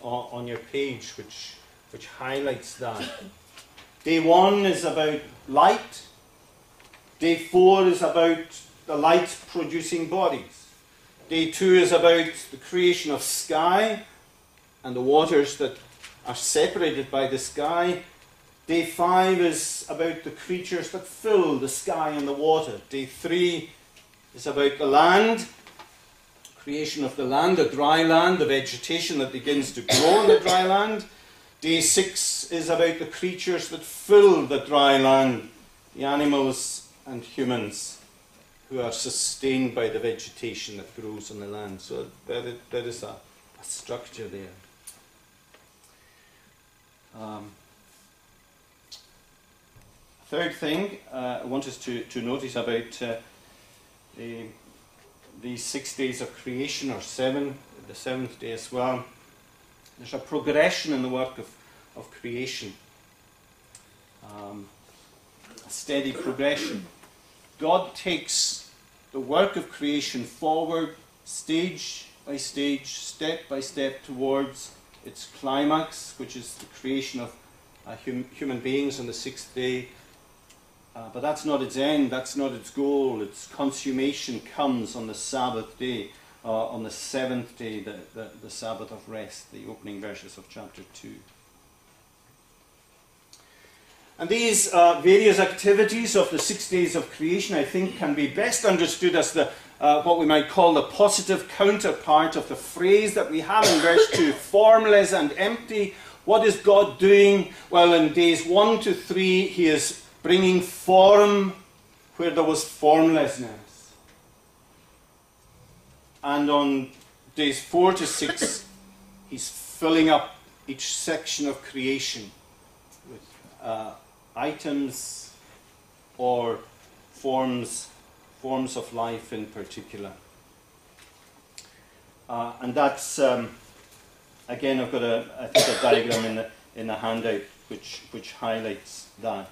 on, on your page, which, which highlights that. Day one is about light. Day four is about the light producing bodies. Day two is about the creation of sky and the waters that are separated by the sky. Day five is about the creatures that fill the sky and the water. Day three is about the land, creation of the land, the dry land, the vegetation that begins to grow on the dry land. Day six is about the creatures that fill the dry land, the animals and humans who are sustained by the vegetation that grows on the land. So there, there is a, a structure there. Um, Third thing uh, I want us to, to notice about uh, the, these six days of creation, or seven, the seventh day as well, there's a progression in the work of, of creation. Um, a steady progression. God takes the work of creation forward, stage by stage, step by step, towards its climax, which is the creation of uh, hum- human beings on the sixth day Uh, but that's not its end, that's not its goal. Its consummation comes on the Sabbath day, uh, on the seventh day, the, the, the Sabbath of rest, the opening verses of chapter 2. And these uh, various activities of the six days of creation, I think, can be best understood as the, uh, what we might call the positive counterpart of the phrase that we have in verse 2 formless and empty. What is God doing? Well, in days 1 to 3, He is bringing form where there was formlessness. And on days 4 to 6, He's filling up each section of creation with uh, items or forms, forms of life in particular. Uh, and that's, um, again, I've got a, I think a diagram in the, in the handout which, which highlights that.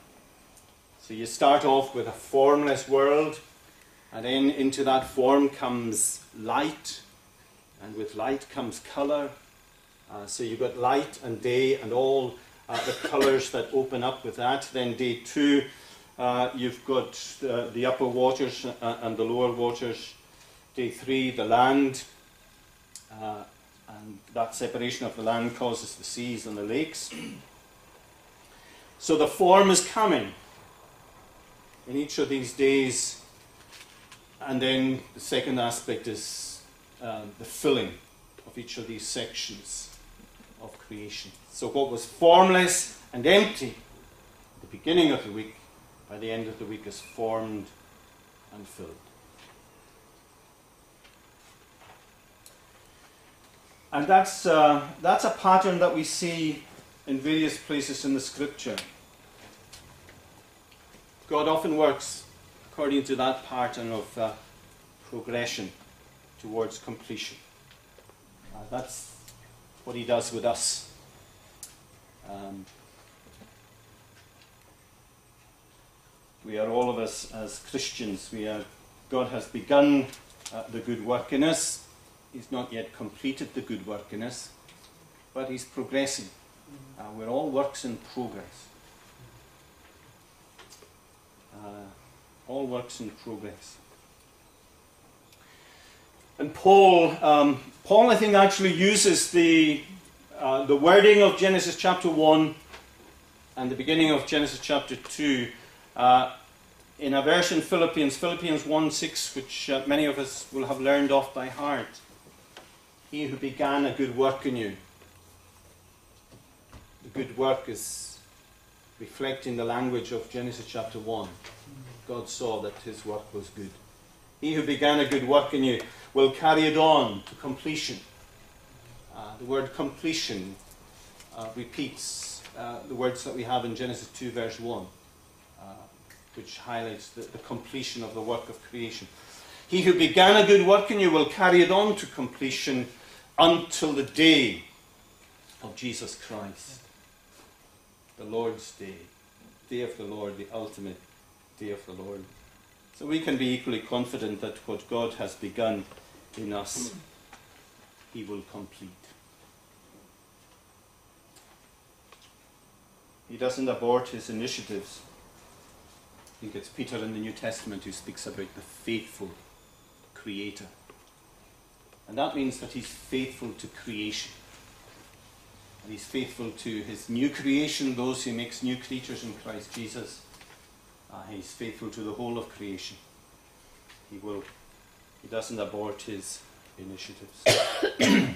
So you start off with a formless world, and then into that form comes light, and with light comes colour. Uh, so you've got light and day and all uh, the colours that open up with that. Then day two, uh, you've got uh, the upper waters uh, and the lower waters. Day three, the land, uh, and that separation of the land causes the seas and the lakes. So the form is coming in each of these days, and then the second aspect is um, the filling of each of these sections of creation. So, what was formless and empty at the beginning of the week, by the end of the week, is formed and filled. And that's, uh, that's a pattern that we see in various places in the scripture. God often works according to that pattern of uh, progression towards completion. Uh, that's what He does with us. Um, we are all of us as Christians. We are. God has begun uh, the good work in us. He's not yet completed the good work in us, but He's progressing. Uh, we're all works in progress. Uh, all works in progress. And Paul, um, Paul, I think, actually uses the, uh, the wording of Genesis chapter 1 and the beginning of Genesis chapter 2 uh, in a verse in Philippians, Philippians 1 6, which uh, many of us will have learned off by heart. He who began a good work in you. The good work is reflecting the language of Genesis chapter 1. God saw that his work was good. He who began a good work in you will carry it on to completion. Uh, the word completion uh, repeats uh, the words that we have in Genesis 2, verse 1, uh, which highlights the, the completion of the work of creation. He who began a good work in you will carry it on to completion until the day of Jesus Christ, the Lord's day, day of the Lord, the ultimate day of the Lord. So we can be equally confident that what God has begun in us, He will complete. He doesn't abort His initiatives. I think it's Peter in the New Testament who speaks about the faithful Creator. And that means that He's faithful to creation. And He's faithful to His new creation, those who makes new creatures in Christ Jesus. Uh, he's faithful to the whole of creation. He will he doesn't abort his initiatives.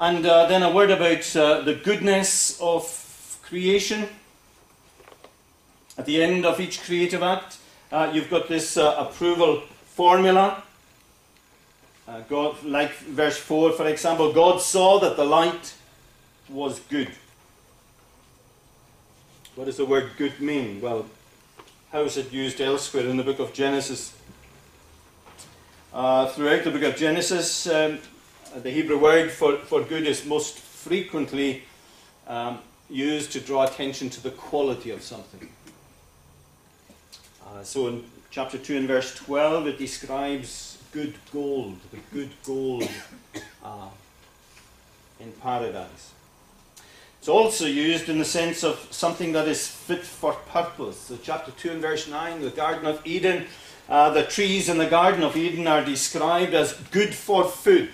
and uh, then a word about uh, the goodness of creation. At the end of each creative act, uh, you've got this uh, approval formula. Uh, God, like verse 4, for example, God saw that the light was good. What does the word good mean? Well, how is it used elsewhere in the book of Genesis? Uh, throughout the book of Genesis, um, the Hebrew word for, for good is most frequently um, used to draw attention to the quality of something. Uh, so in chapter 2 and verse 12, it describes good gold, the good gold uh, in paradise. It's also used in the sense of something that is fit for purpose. So, chapter 2 and verse 9, the Garden of Eden, uh, the trees in the Garden of Eden are described as good for food.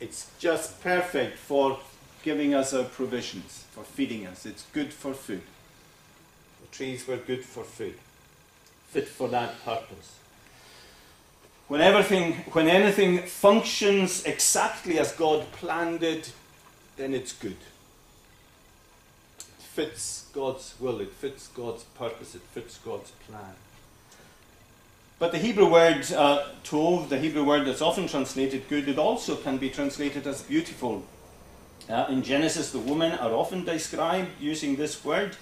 It's just perfect for giving us our provisions, for feeding us. It's good for food. The trees were good for food, fit for that purpose. When everything, when anything functions exactly as God planned it, then it's good. It fits God's will, it fits God's purpose, it fits God's plan. But the Hebrew word uh, tov, the Hebrew word that's often translated good, it also can be translated as beautiful. Uh, in Genesis, the women are often described using this word,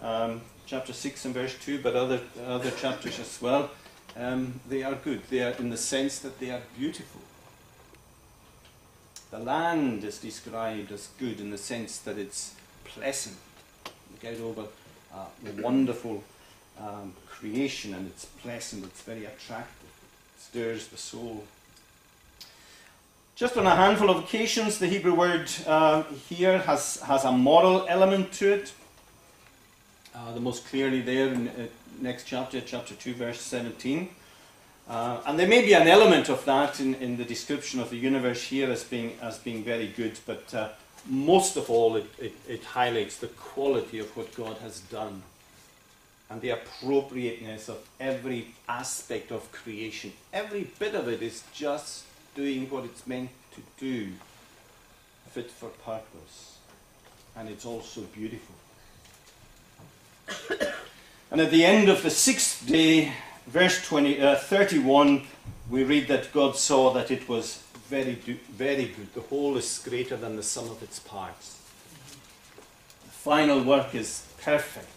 um, chapter 6 and verse 2, but other, other chapters as well. Um, they are good. They are in the sense that they are beautiful. The land is described as good in the sense that it's pleasant. You get over uh, the wonderful um, creation and it's pleasant, it's very attractive, it stirs the soul. Just on a handful of occasions, the Hebrew word uh, here has, has a moral element to it. Uh, the most clearly there in uh, next chapter, chapter 2, verse 17. Uh, and there may be an element of that in, in the description of the universe here as being, as being very good, but uh, most of all, it, it, it highlights the quality of what God has done and the appropriateness of every aspect of creation. Every bit of it is just doing what it's meant to do, fit for purpose. And it's also beautiful. And at the end of the sixth day, verse 20, uh, 31, we read that God saw that it was very, do, very good. The whole is greater than the sum of its parts. The final work is perfect.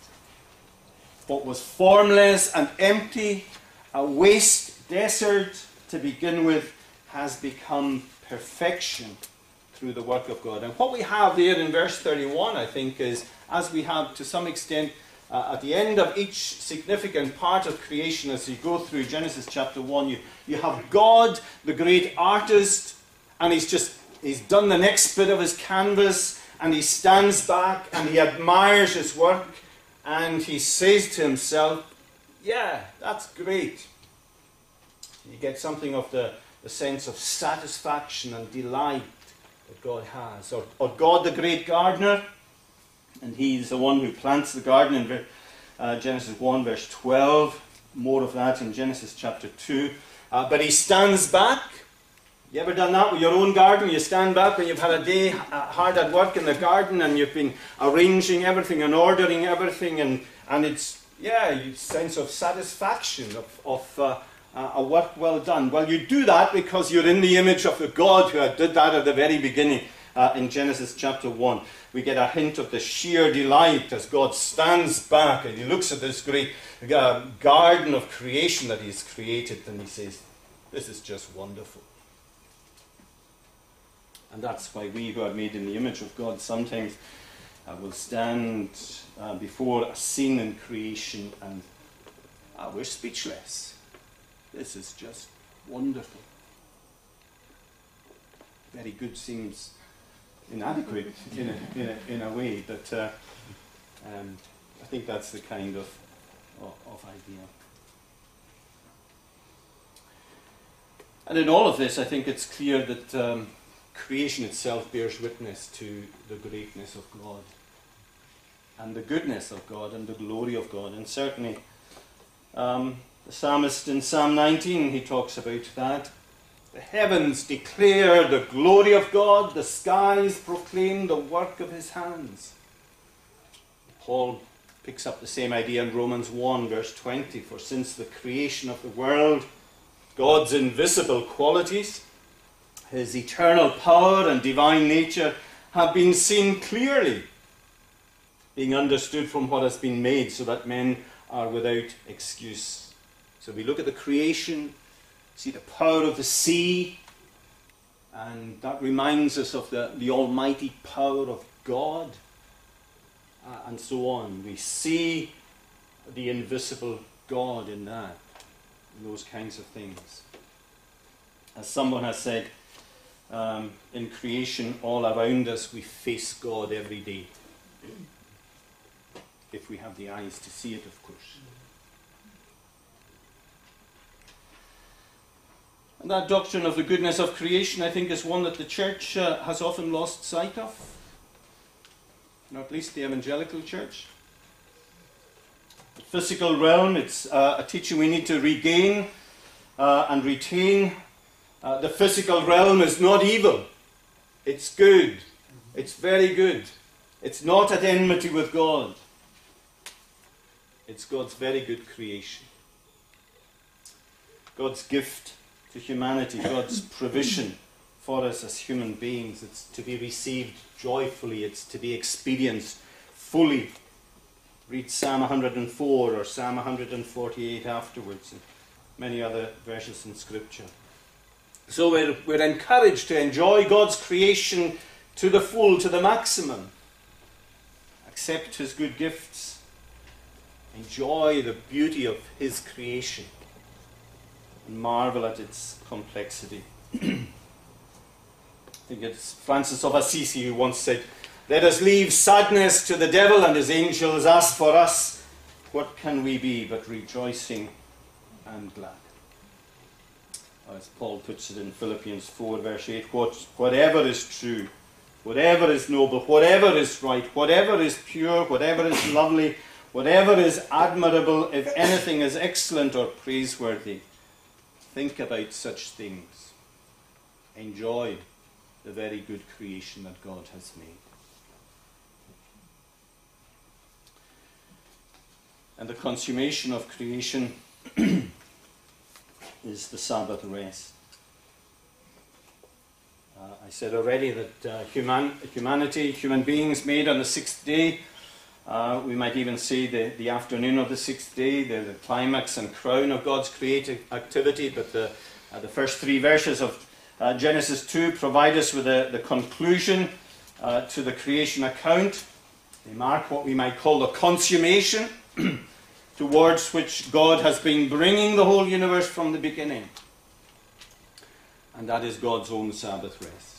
What was formless and empty, a waste desert to begin with, has become perfection through the work of God. And what we have there in verse 31, I think, is as we have to some extent uh, at the end of each significant part of creation, as you go through Genesis chapter 1, you, you have God, the great artist, and he's just he's done the next bit of his canvas, and he stands back and he admires his work, and he says to himself, Yeah, that's great. You get something of the, the sense of satisfaction and delight that God has. Or, or God, the great gardener, and he's the one who plants the garden in uh, Genesis 1, verse 12. More of that in Genesis chapter 2. Uh, but he stands back. You ever done that with your own garden? You stand back when you've had a day uh, hard at work in the garden and you've been arranging everything and ordering everything, and, and it's, yeah, sense of satisfaction of, of uh, a work well done. Well, you do that because you're in the image of the God who did that at the very beginning uh, in Genesis chapter 1 we get a hint of the sheer delight as God stands back and he looks at this great uh, garden of creation that he's created and he says, This is just wonderful. And that's why we who are made in the image of God sometimes uh, will stand uh, before a scene in creation and uh, we're speechless. This is just wonderful. Very good seems inadequate in a, in a, in a way, but uh, um, I think that's the kind of, of, of idea. And in all of this, I think it's clear that um, creation itself bears witness to the greatness of God and the goodness of God and the glory of God. And certainly, um, the psalmist in Psalm 19, he talks about that. The heavens declare the glory of God, the skies proclaim the work of his hands. Paul picks up the same idea in Romans 1, verse 20. For since the creation of the world, God's invisible qualities, his eternal power and divine nature, have been seen clearly, being understood from what has been made, so that men are without excuse. So we look at the creation see the power of the sea, and that reminds us of the, the almighty power of God, uh, and so on. We see the invisible God in that, in those kinds of things. As someone has said, um, in creation all around us, we face God every day. If we have the eyes to see it, of course. And that doctrine of the goodness of creation, I think, is one that the church uh, has often lost sight of, not least the evangelical church. The physical realm, it's uh, a teaching we need to regain uh, and retain. Uh, the physical realm is not evil, it's good, it's very good. It's not at enmity with God, it's God's very good creation. God's gift to humanity, God's provision for us as human beings. It's to be received joyfully, it's to be experienced fully. Read Psalm 104 or Psalm 148 afterwards, and many other verses in Scripture. So we're, we're encouraged to enjoy God's creation to the full, to the maximum. Accept His good gifts. Enjoy the beauty of His creation marvel at its complexity. I think it's Francis of Assisi who once said, Let us leave sadness to the devil and his angels. As for us, what can we be but rejoicing and glad? As Paul puts it in Philippians 4, verse 8, what, whatever is true, whatever is noble, whatever is right, whatever is pure, whatever is lovely, whatever is admirable, if anything is excellent or praiseworthy, Think about such things. Enjoy the very good creation that God has made. And the consummation of creation is the Sabbath rest. Uh, I said already that uh, human, humanity, human beings made on the sixth day, uh, we might even say the, the afternoon of the sixth day, the, the climax and crown of God's creative activity. But the, uh, the first three verses of uh, Genesis 2 provide us with the, the conclusion uh, to the creation account. They mark what we might call the consummation, towards which God has been bringing the whole universe from the beginning. And that is God's own Sabbath rest.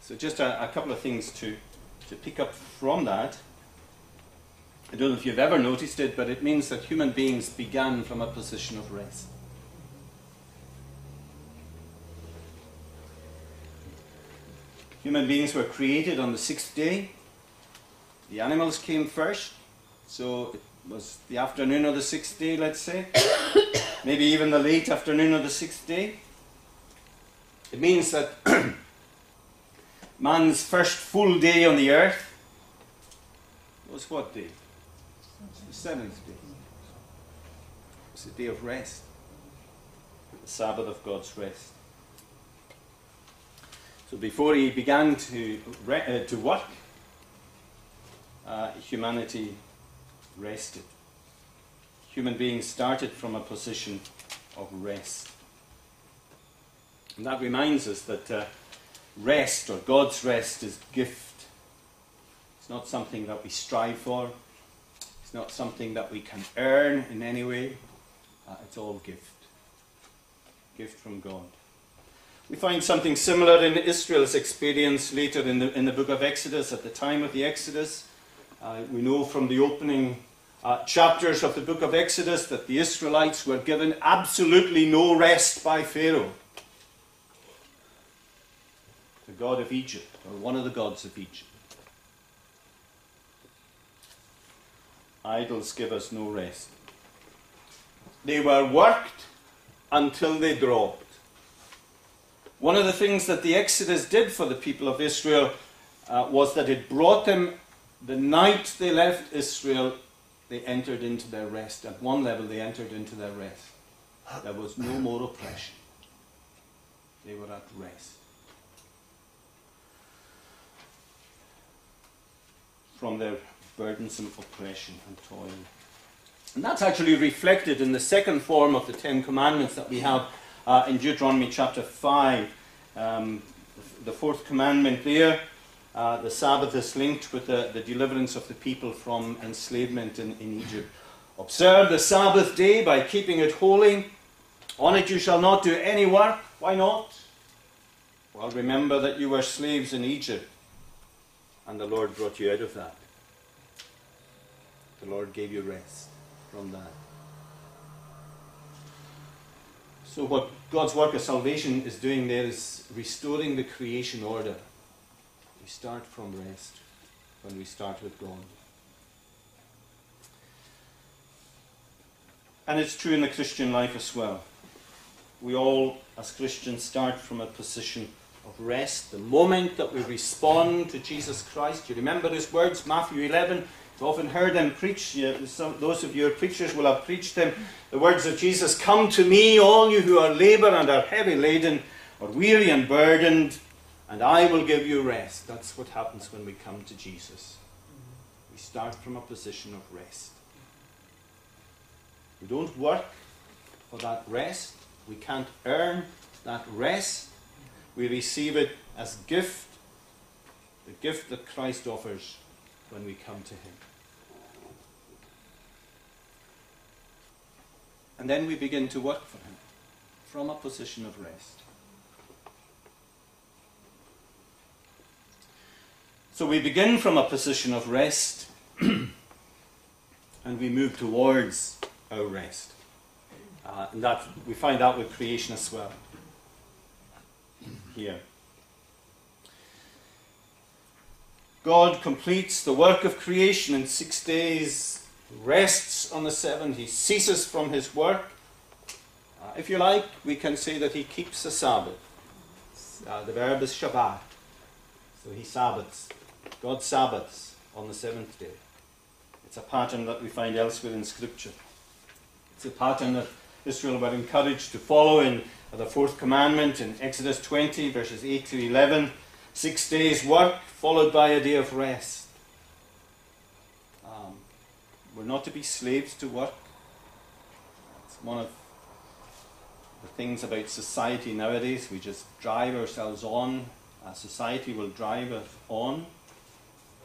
So, just a, a couple of things to to pick up from that. I don't know if you've ever noticed it, but it means that human beings began from a position of rest. Human beings were created on the sixth day. The animals came first, so it was the afternoon of the sixth day, let's say. Maybe even the late afternoon of the sixth day. It means that man's first full day on the earth was what day? The seventh day. It was the day of rest, the Sabbath of God's rest. So before he began to, re- uh, to work, uh, humanity rested. Human beings started from a position of rest. And that reminds us that uh, rest or God's rest is gift. It's not something that we strive for. It's not something that we can earn in any way. Uh, it's all gift. Gift from God. We find something similar in Israel's experience later in the, in the book of Exodus, at the time of the Exodus. Uh, we know from the opening uh, chapters of the book of Exodus that the Israelites were given absolutely no rest by Pharaoh god of Egypt, or one of the gods of Egypt. Idols give us no rest. They were worked until they dropped. One of the things that the Exodus did for the people of Israel uh, was that it brought them, the night they left Israel, they entered into their rest. At one level, they entered into their rest. There was no more oppression. They were at rest. From their burdensome oppression and toil. And that's actually reflected in the second form of the Ten Commandments that we have uh, in Deuteronomy chapter 5. Um, the fourth commandment there, uh, the Sabbath is linked with the, the, deliverance of the people from enslavement in, in Egypt. Observe the Sabbath day by keeping it holy. On it you shall not do any work. Why not? Well, remember that you were slaves in Egypt, and the Lord brought you out of that. The Lord gave you rest from that. So, what God's work of salvation is doing there is restoring the creation order. We start from rest when we start with God. And it's true in the Christian life as well. We all, as Christians, start from a position of rest. The moment that we respond to Jesus Christ, you remember his words, Matthew 11. You've often heard them preach. Some, those of your preachers will have preached them. The words of Jesus Come to me, all you who are labor and are heavy laden, or weary and burdened, and I will give you rest. That's what happens when we come to Jesus. We start from a position of rest. We don't work for that rest. We can't earn that rest. We receive it as gift, the gift that Christ offers when we come to Him. And then we begin to work for Him from a position of rest. So we begin from a position of rest and we move towards our rest. Uh, and that we find that with creation as well. Here. God completes the work of creation in six days, rests on the seventh, he ceases from his work. Uh, if you like, we can say that he keeps the Sabbath. Uh, the verb is Shabbat. So he Sabbaths. God Sabbaths on the seventh day. It's a pattern that we find elsewhere in Scripture. It's a pattern that Israel were encouraged to follow in the fourth commandment in Exodus 20, verses 8 to 11. Six days' work followed by a day of rest. Um, we're not to be slaves to work. It's one of the things about society nowadays. We just drive ourselves on. Uh, society will drive us on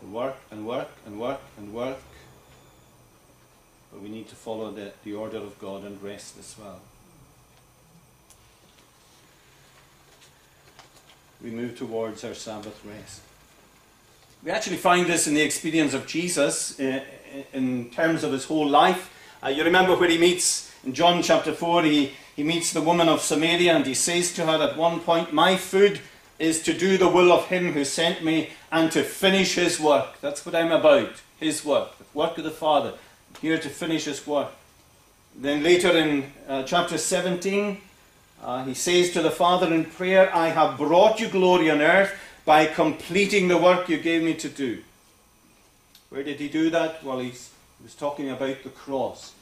to work and work and work and work. But we need to follow the, the order of God and rest as well. we move towards our Sabbath rest. We actually find this in the experience of Jesus uh, in terms of his whole life. Uh, you remember where he meets in John chapter 4, he, he meets the woman of Samaria and he says to her at one point, My food is to do the will of him who sent me and to finish his work. That's what I'm about, his work, the work of the Father, here to finish his work. Then later in uh, chapter 17, uh, he says to the Father in prayer, I have brought you glory on earth by completing the work you gave me to do. Where did he do that? Well, he was talking about the cross.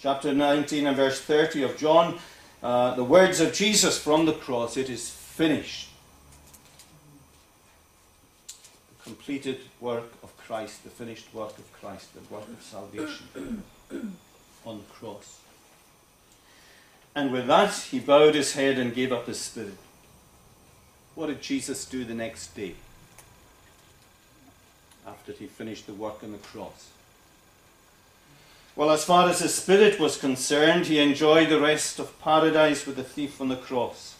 Chapter 19 and verse 30 of John, uh, the words of Jesus from the cross, it is finished. The completed work of Christ, the finished work of Christ, the work of salvation on the cross. And with that, he bowed his head and gave up his spirit. What did Jesus do the next day? After he finished the work on the cross. Well, as far as his spirit was concerned, he enjoyed the rest of paradise with the thief on the cross.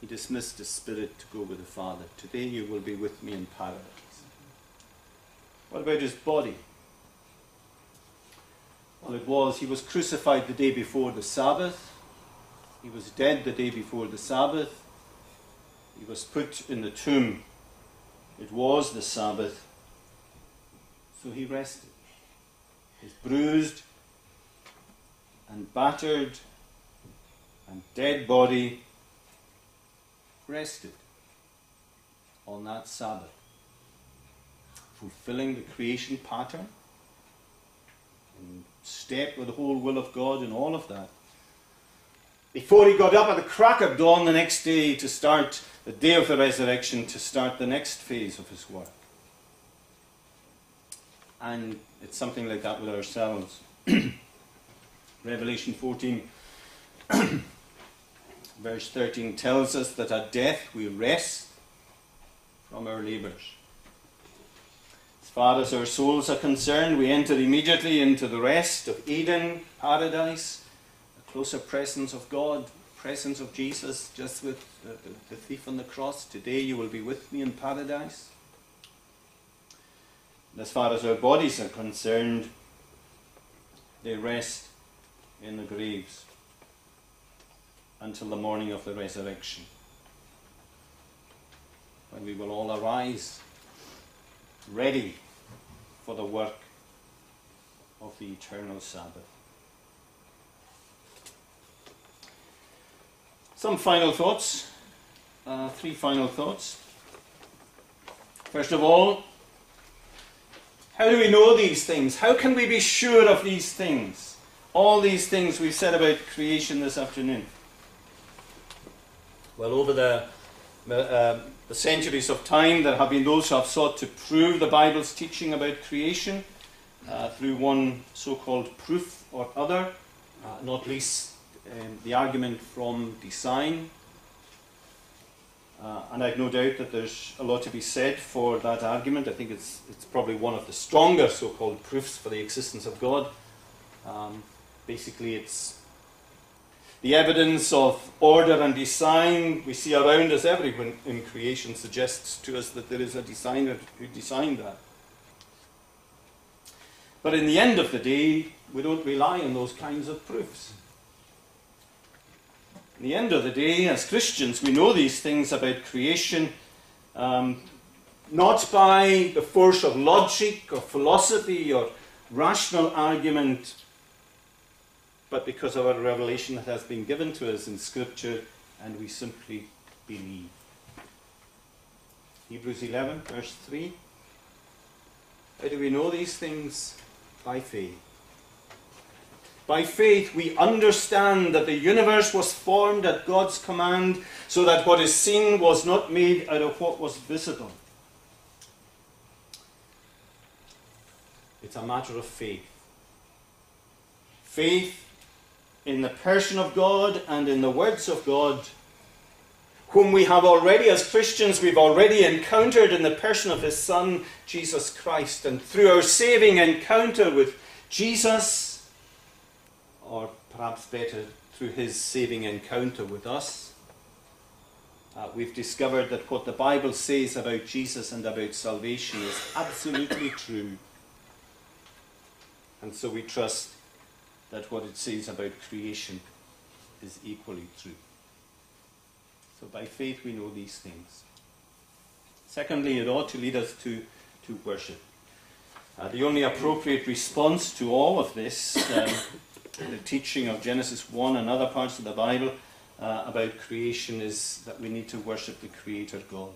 He dismissed his spirit to go with the Father. Today you will be with me in paradise. What about his body? Well, it was, he was crucified the day before the Sabbath. He was dead the day before the Sabbath. He was put in the tomb. It was the Sabbath. So he rested. His bruised and battered and dead body rested on that Sabbath, fulfilling the creation pattern and step with the whole will of God and all of that. Before he got up at the crack of dawn the next day to start the day of the resurrection, to start the next phase of his work. And it's something like that with ourselves. Revelation 14, verse 13 tells us that at death we rest from our labours far as our souls are concerned, we enter immediately into the rest of Eden, paradise, a closer presence of God, presence of Jesus, just with the, the, the thief on the cross. Today you will be with me in paradise. And as far as our bodies are concerned, they rest in the graves until the morning of the resurrection, when we will all arise ready for the work of the eternal Sabbath. Some final thoughts, uh, three final thoughts. First of all, how do we know these things? How can we be sure of these things? All these things we've said about creation this afternoon. Well, over the, uh, the centuries of time, there have been those who have sought to prove the Bible's teaching about creation uh, through one so called proof or other, uh, not least um, the argument from design. Uh, and I've no doubt that there's a lot to be said for that argument. I think it's, it's probably one of the stronger so called proofs for the existence of God. Um, basically, it's the evidence of order and design we see around us everywhere in creation suggests to us that there is a designer who designed that. But in the end of the day, we don't rely on those kinds of proofs. In the end of the day, as Christians, we know these things about creation um, not by the force of logic or philosophy or rational argument, but because of a revelation that has been given to us in Scripture, and we simply believe. Hebrews 11, verse 3. How do we know these things? By faith. By faith, we understand that the universe was formed at God's command, so that what is seen was not made out of what was visible. It's a matter of faith. Faith in the person of God and in the words of God, whom we have already, as Christians, we've already encountered in the person of His Son, Jesus Christ. And through our saving encounter with Jesus, or perhaps better, through His saving encounter with us, uh, we've discovered that what the Bible says about Jesus and about salvation is absolutely true. And so we trust that what it says about creation is equally true. So by faith we know these things. Secondly, it ought to lead us to, to worship. Uh, the only appropriate response to all of this, um, the teaching of Genesis 1 and other parts of the Bible uh, about creation, is that we need to worship the Creator God.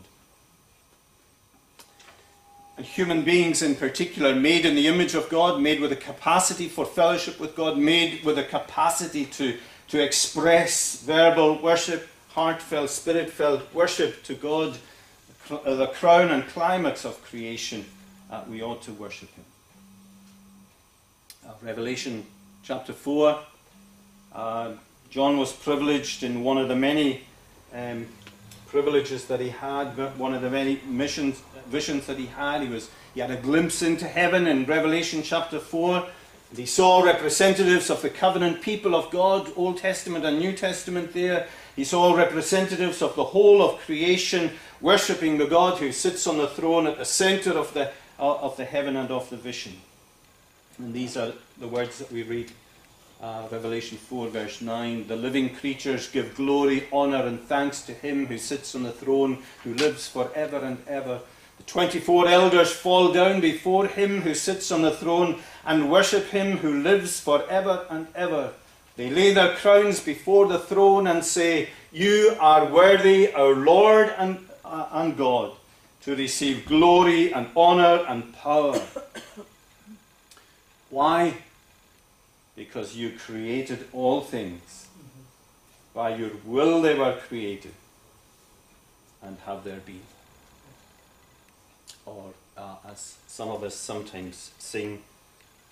Human beings, in particular, made in the image of God, made with a capacity for fellowship with God, made with a capacity to, to express verbal worship, heartfelt, spirit felt worship to God, the crown and climax of creation, uh, we ought to worship Him. Uh, Revelation chapter 4. Uh, John was privileged in one of the many um, privileges that he had, one of the many missions, visions that he had. He, was, he had a glimpse into heaven in Revelation chapter 4. And he saw representatives of the covenant people of God, Old Testament and New Testament there. He saw representatives of the whole of creation worshipping the God who sits on the throne at the center of the, uh, of the heaven and of the vision. And these are the words that we read uh, Revelation 4, verse 9. The living creatures give glory, honour, and thanks to him who sits on the throne, who lives for ever and ever. The 24 elders fall down before him who sits on the throne and worship him who lives for ever and ever. They lay their crowns before the throne and say, You are worthy, our Lord and, uh, and God, to receive glory and honour and power. Why? Because you created all things. By your will they were created and have their being. Or, uh, as some of us sometimes sing,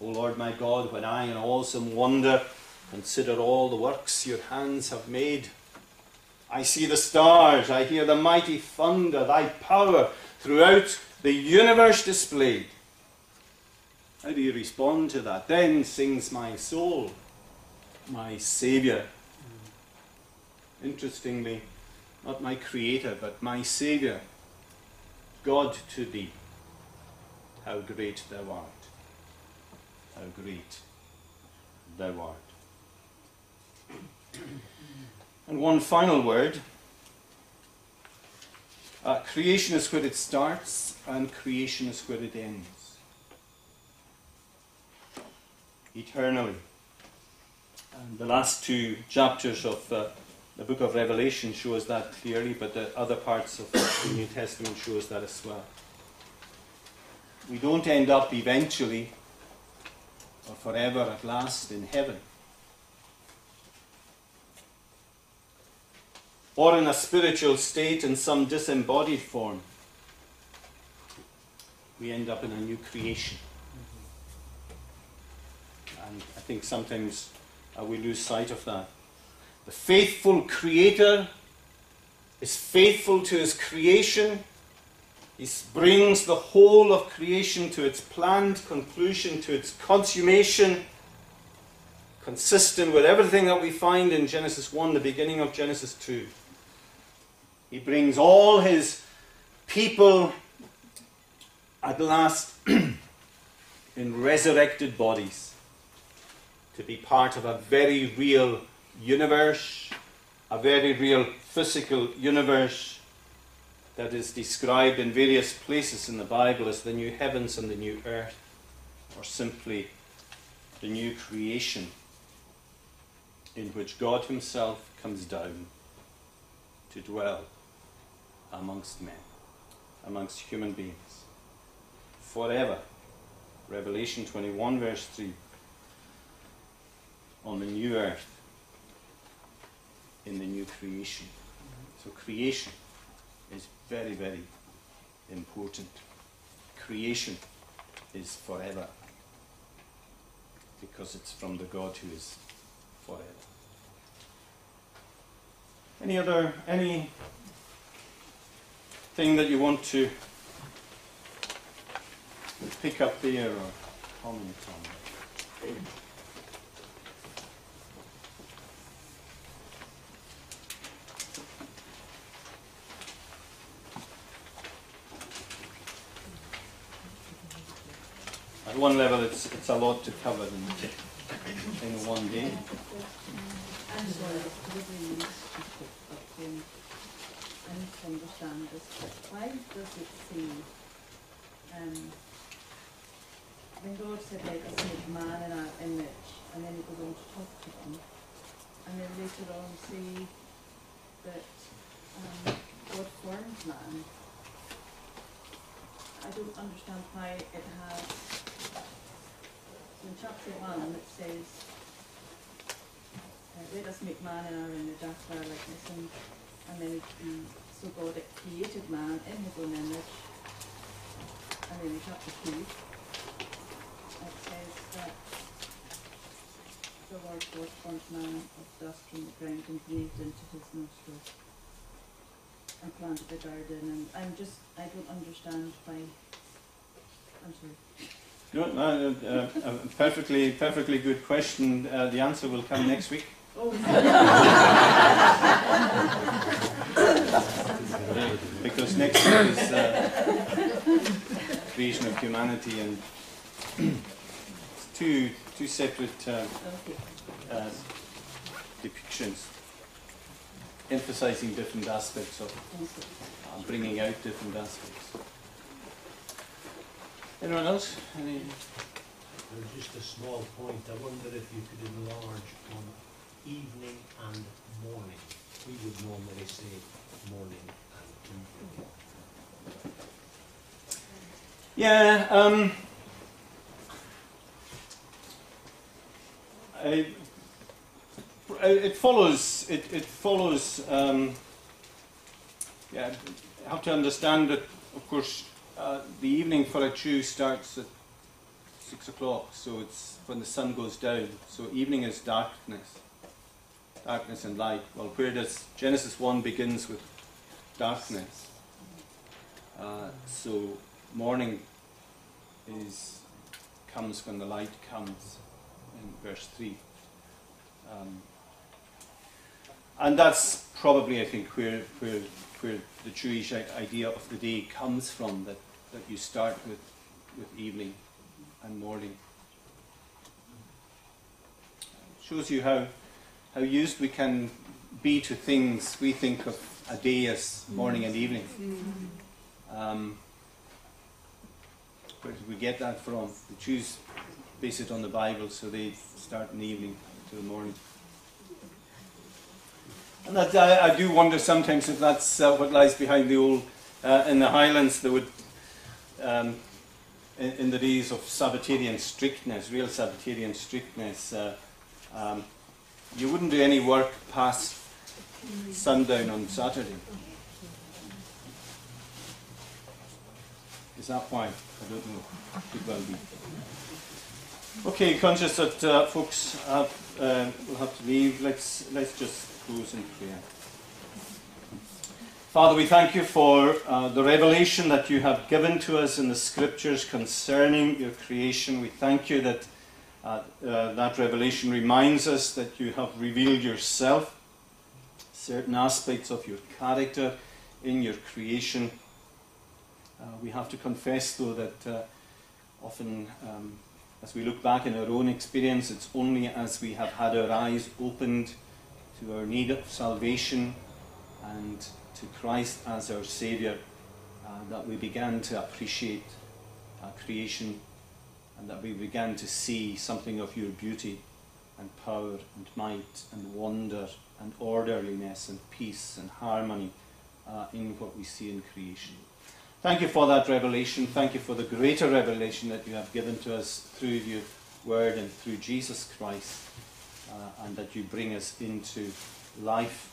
O Lord my God, when I in awesome wonder consider all the works your hands have made, I see the stars, I hear the mighty thunder, thy power throughout the universe displayed. How do you respond to that? Then sings my soul. my Saviour. Interestingly, not my Creator, but my Saviour. God to thee. How great thou art. How great thou art. And one final word. Uh, creation is where it starts, and creation is where it ends. Eternally. And the last two chapters of uh, the book of Revelation shows that clearly, but the other parts of the New Testament shows that as well. We don't end up eventually or forever at last in heaven. Or in a spiritual state in some disembodied form. We end up in a new creation. And I think sometimes uh, we lose sight of that. The faithful Creator is faithful to His creation. He brings the whole of creation to its planned conclusion, to its consummation, consistent with everything that we find in Genesis 1, the beginning of Genesis 2. He brings all His people at last in resurrected bodies to be part of a very real universe, a very real physical universe that is described in various places in the Bible as the new heavens and the new earth, or simply the new creation in which God Himself comes down to dwell amongst men, amongst human beings, forever. Revelation 21, verse 3 on the new earth in the new creation. So, creation is very, very important. Creation is forever because it's from the God who is forever. Any other, any thing that you want to pick up there or comment on? One level, it's, it's a lot to cover in, in one day. I understand this, but why does it seem, um, when God said, let us make man in our image, and then he goes on to talk to them, and then later on say that, um, God formed man. I don't understand why it has, in chapter one, it says, uh, let us make man in our image after our likeness, and, and then um, so God created man in his own image. And then in chapter two, it says that the Lord God formed man of dust from the ground and breathed into his nostrils and planted a garden, and I'm just, I don't understand why, I'm sorry. No, no, uh, a perfectly, perfectly good question. Uh, the answer will come next week. Oh, because next week is uh, creation of humanity and two two separate uh, uh, depictions, emphasizing different aspects of uh, bringing out different aspects. Anyone else? Any? There's just a small point. I wonder if you could enlarge on evening and morning. We would normally say morning and evening. Yeah. Um, I, it follows. It, it follows. Um, yeah, have to understand that, of course, uh, the evening for a Jew starts at six o'clock, so it's when the sun goes down. So evening is darkness, darkness and light. Well, where does Genesis one begins with darkness? Uh, so morning is comes when the light comes in verse 3 Um, and that's probably, I think, where, where, where the Jewish idea of the day comes from, that, that you start with, with evening and morning. It Shows you how, how used we can be to things. We think of a day as morning and evening. Um, where did we get that from? The Jews base it on the Bible, so they start in the evening to the morning. And that, I, I do wonder sometimes if that's uh, what lies behind the old, uh, in the Highlands, there would, um, in, in the days of Sabbatarian strictness, real Sabbatarian strictness, uh, um, you wouldn't do any work past sundown on Saturday. Is that why? I don't know. Could well be. Okay, conscious that uh, folks have, uh, will have to leave. Let's let's just close in prayer. Father, we thank you for uh, the revelation that you have given to us in the scriptures concerning your creation. We thank you that uh, uh, that revelation reminds us that you have revealed yourself, certain aspects of your character in your creation. Uh, we have to confess, though, that uh, often um, as we look back in our own experience, it's only as we have had our eyes opened to our need of salvation and to Christ as our Saviour uh, that we began to appreciate creation and that we began to see something of your beauty and power and might and wonder and orderliness and peace and harmony uh, in what we see in creation. Thank you for that revelation. Thank you for the greater revelation that you have given to us through your word and through Jesus Christ, uh, and that you bring us into life.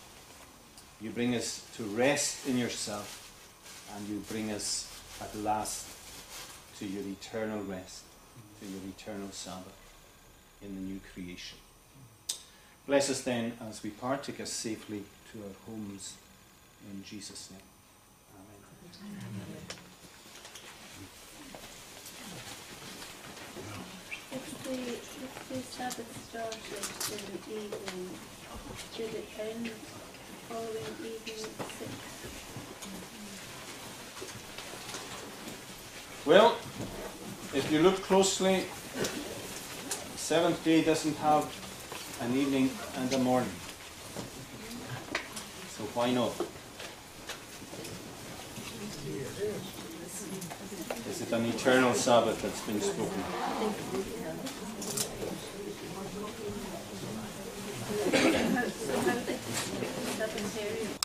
You bring us to rest in yourself, and you bring us at last to your eternal rest, to your eternal Sabbath in the new creation. Bless us then as we partake us safely to our homes in Jesus' name. Amen. If the, if the Sabbath started in the evening, did it end following evening at six? Well, if you look closely, the seventh day doesn't have an evening and a morning. So why not? Is it an eternal Sabbath that's been spoken? vegetarian.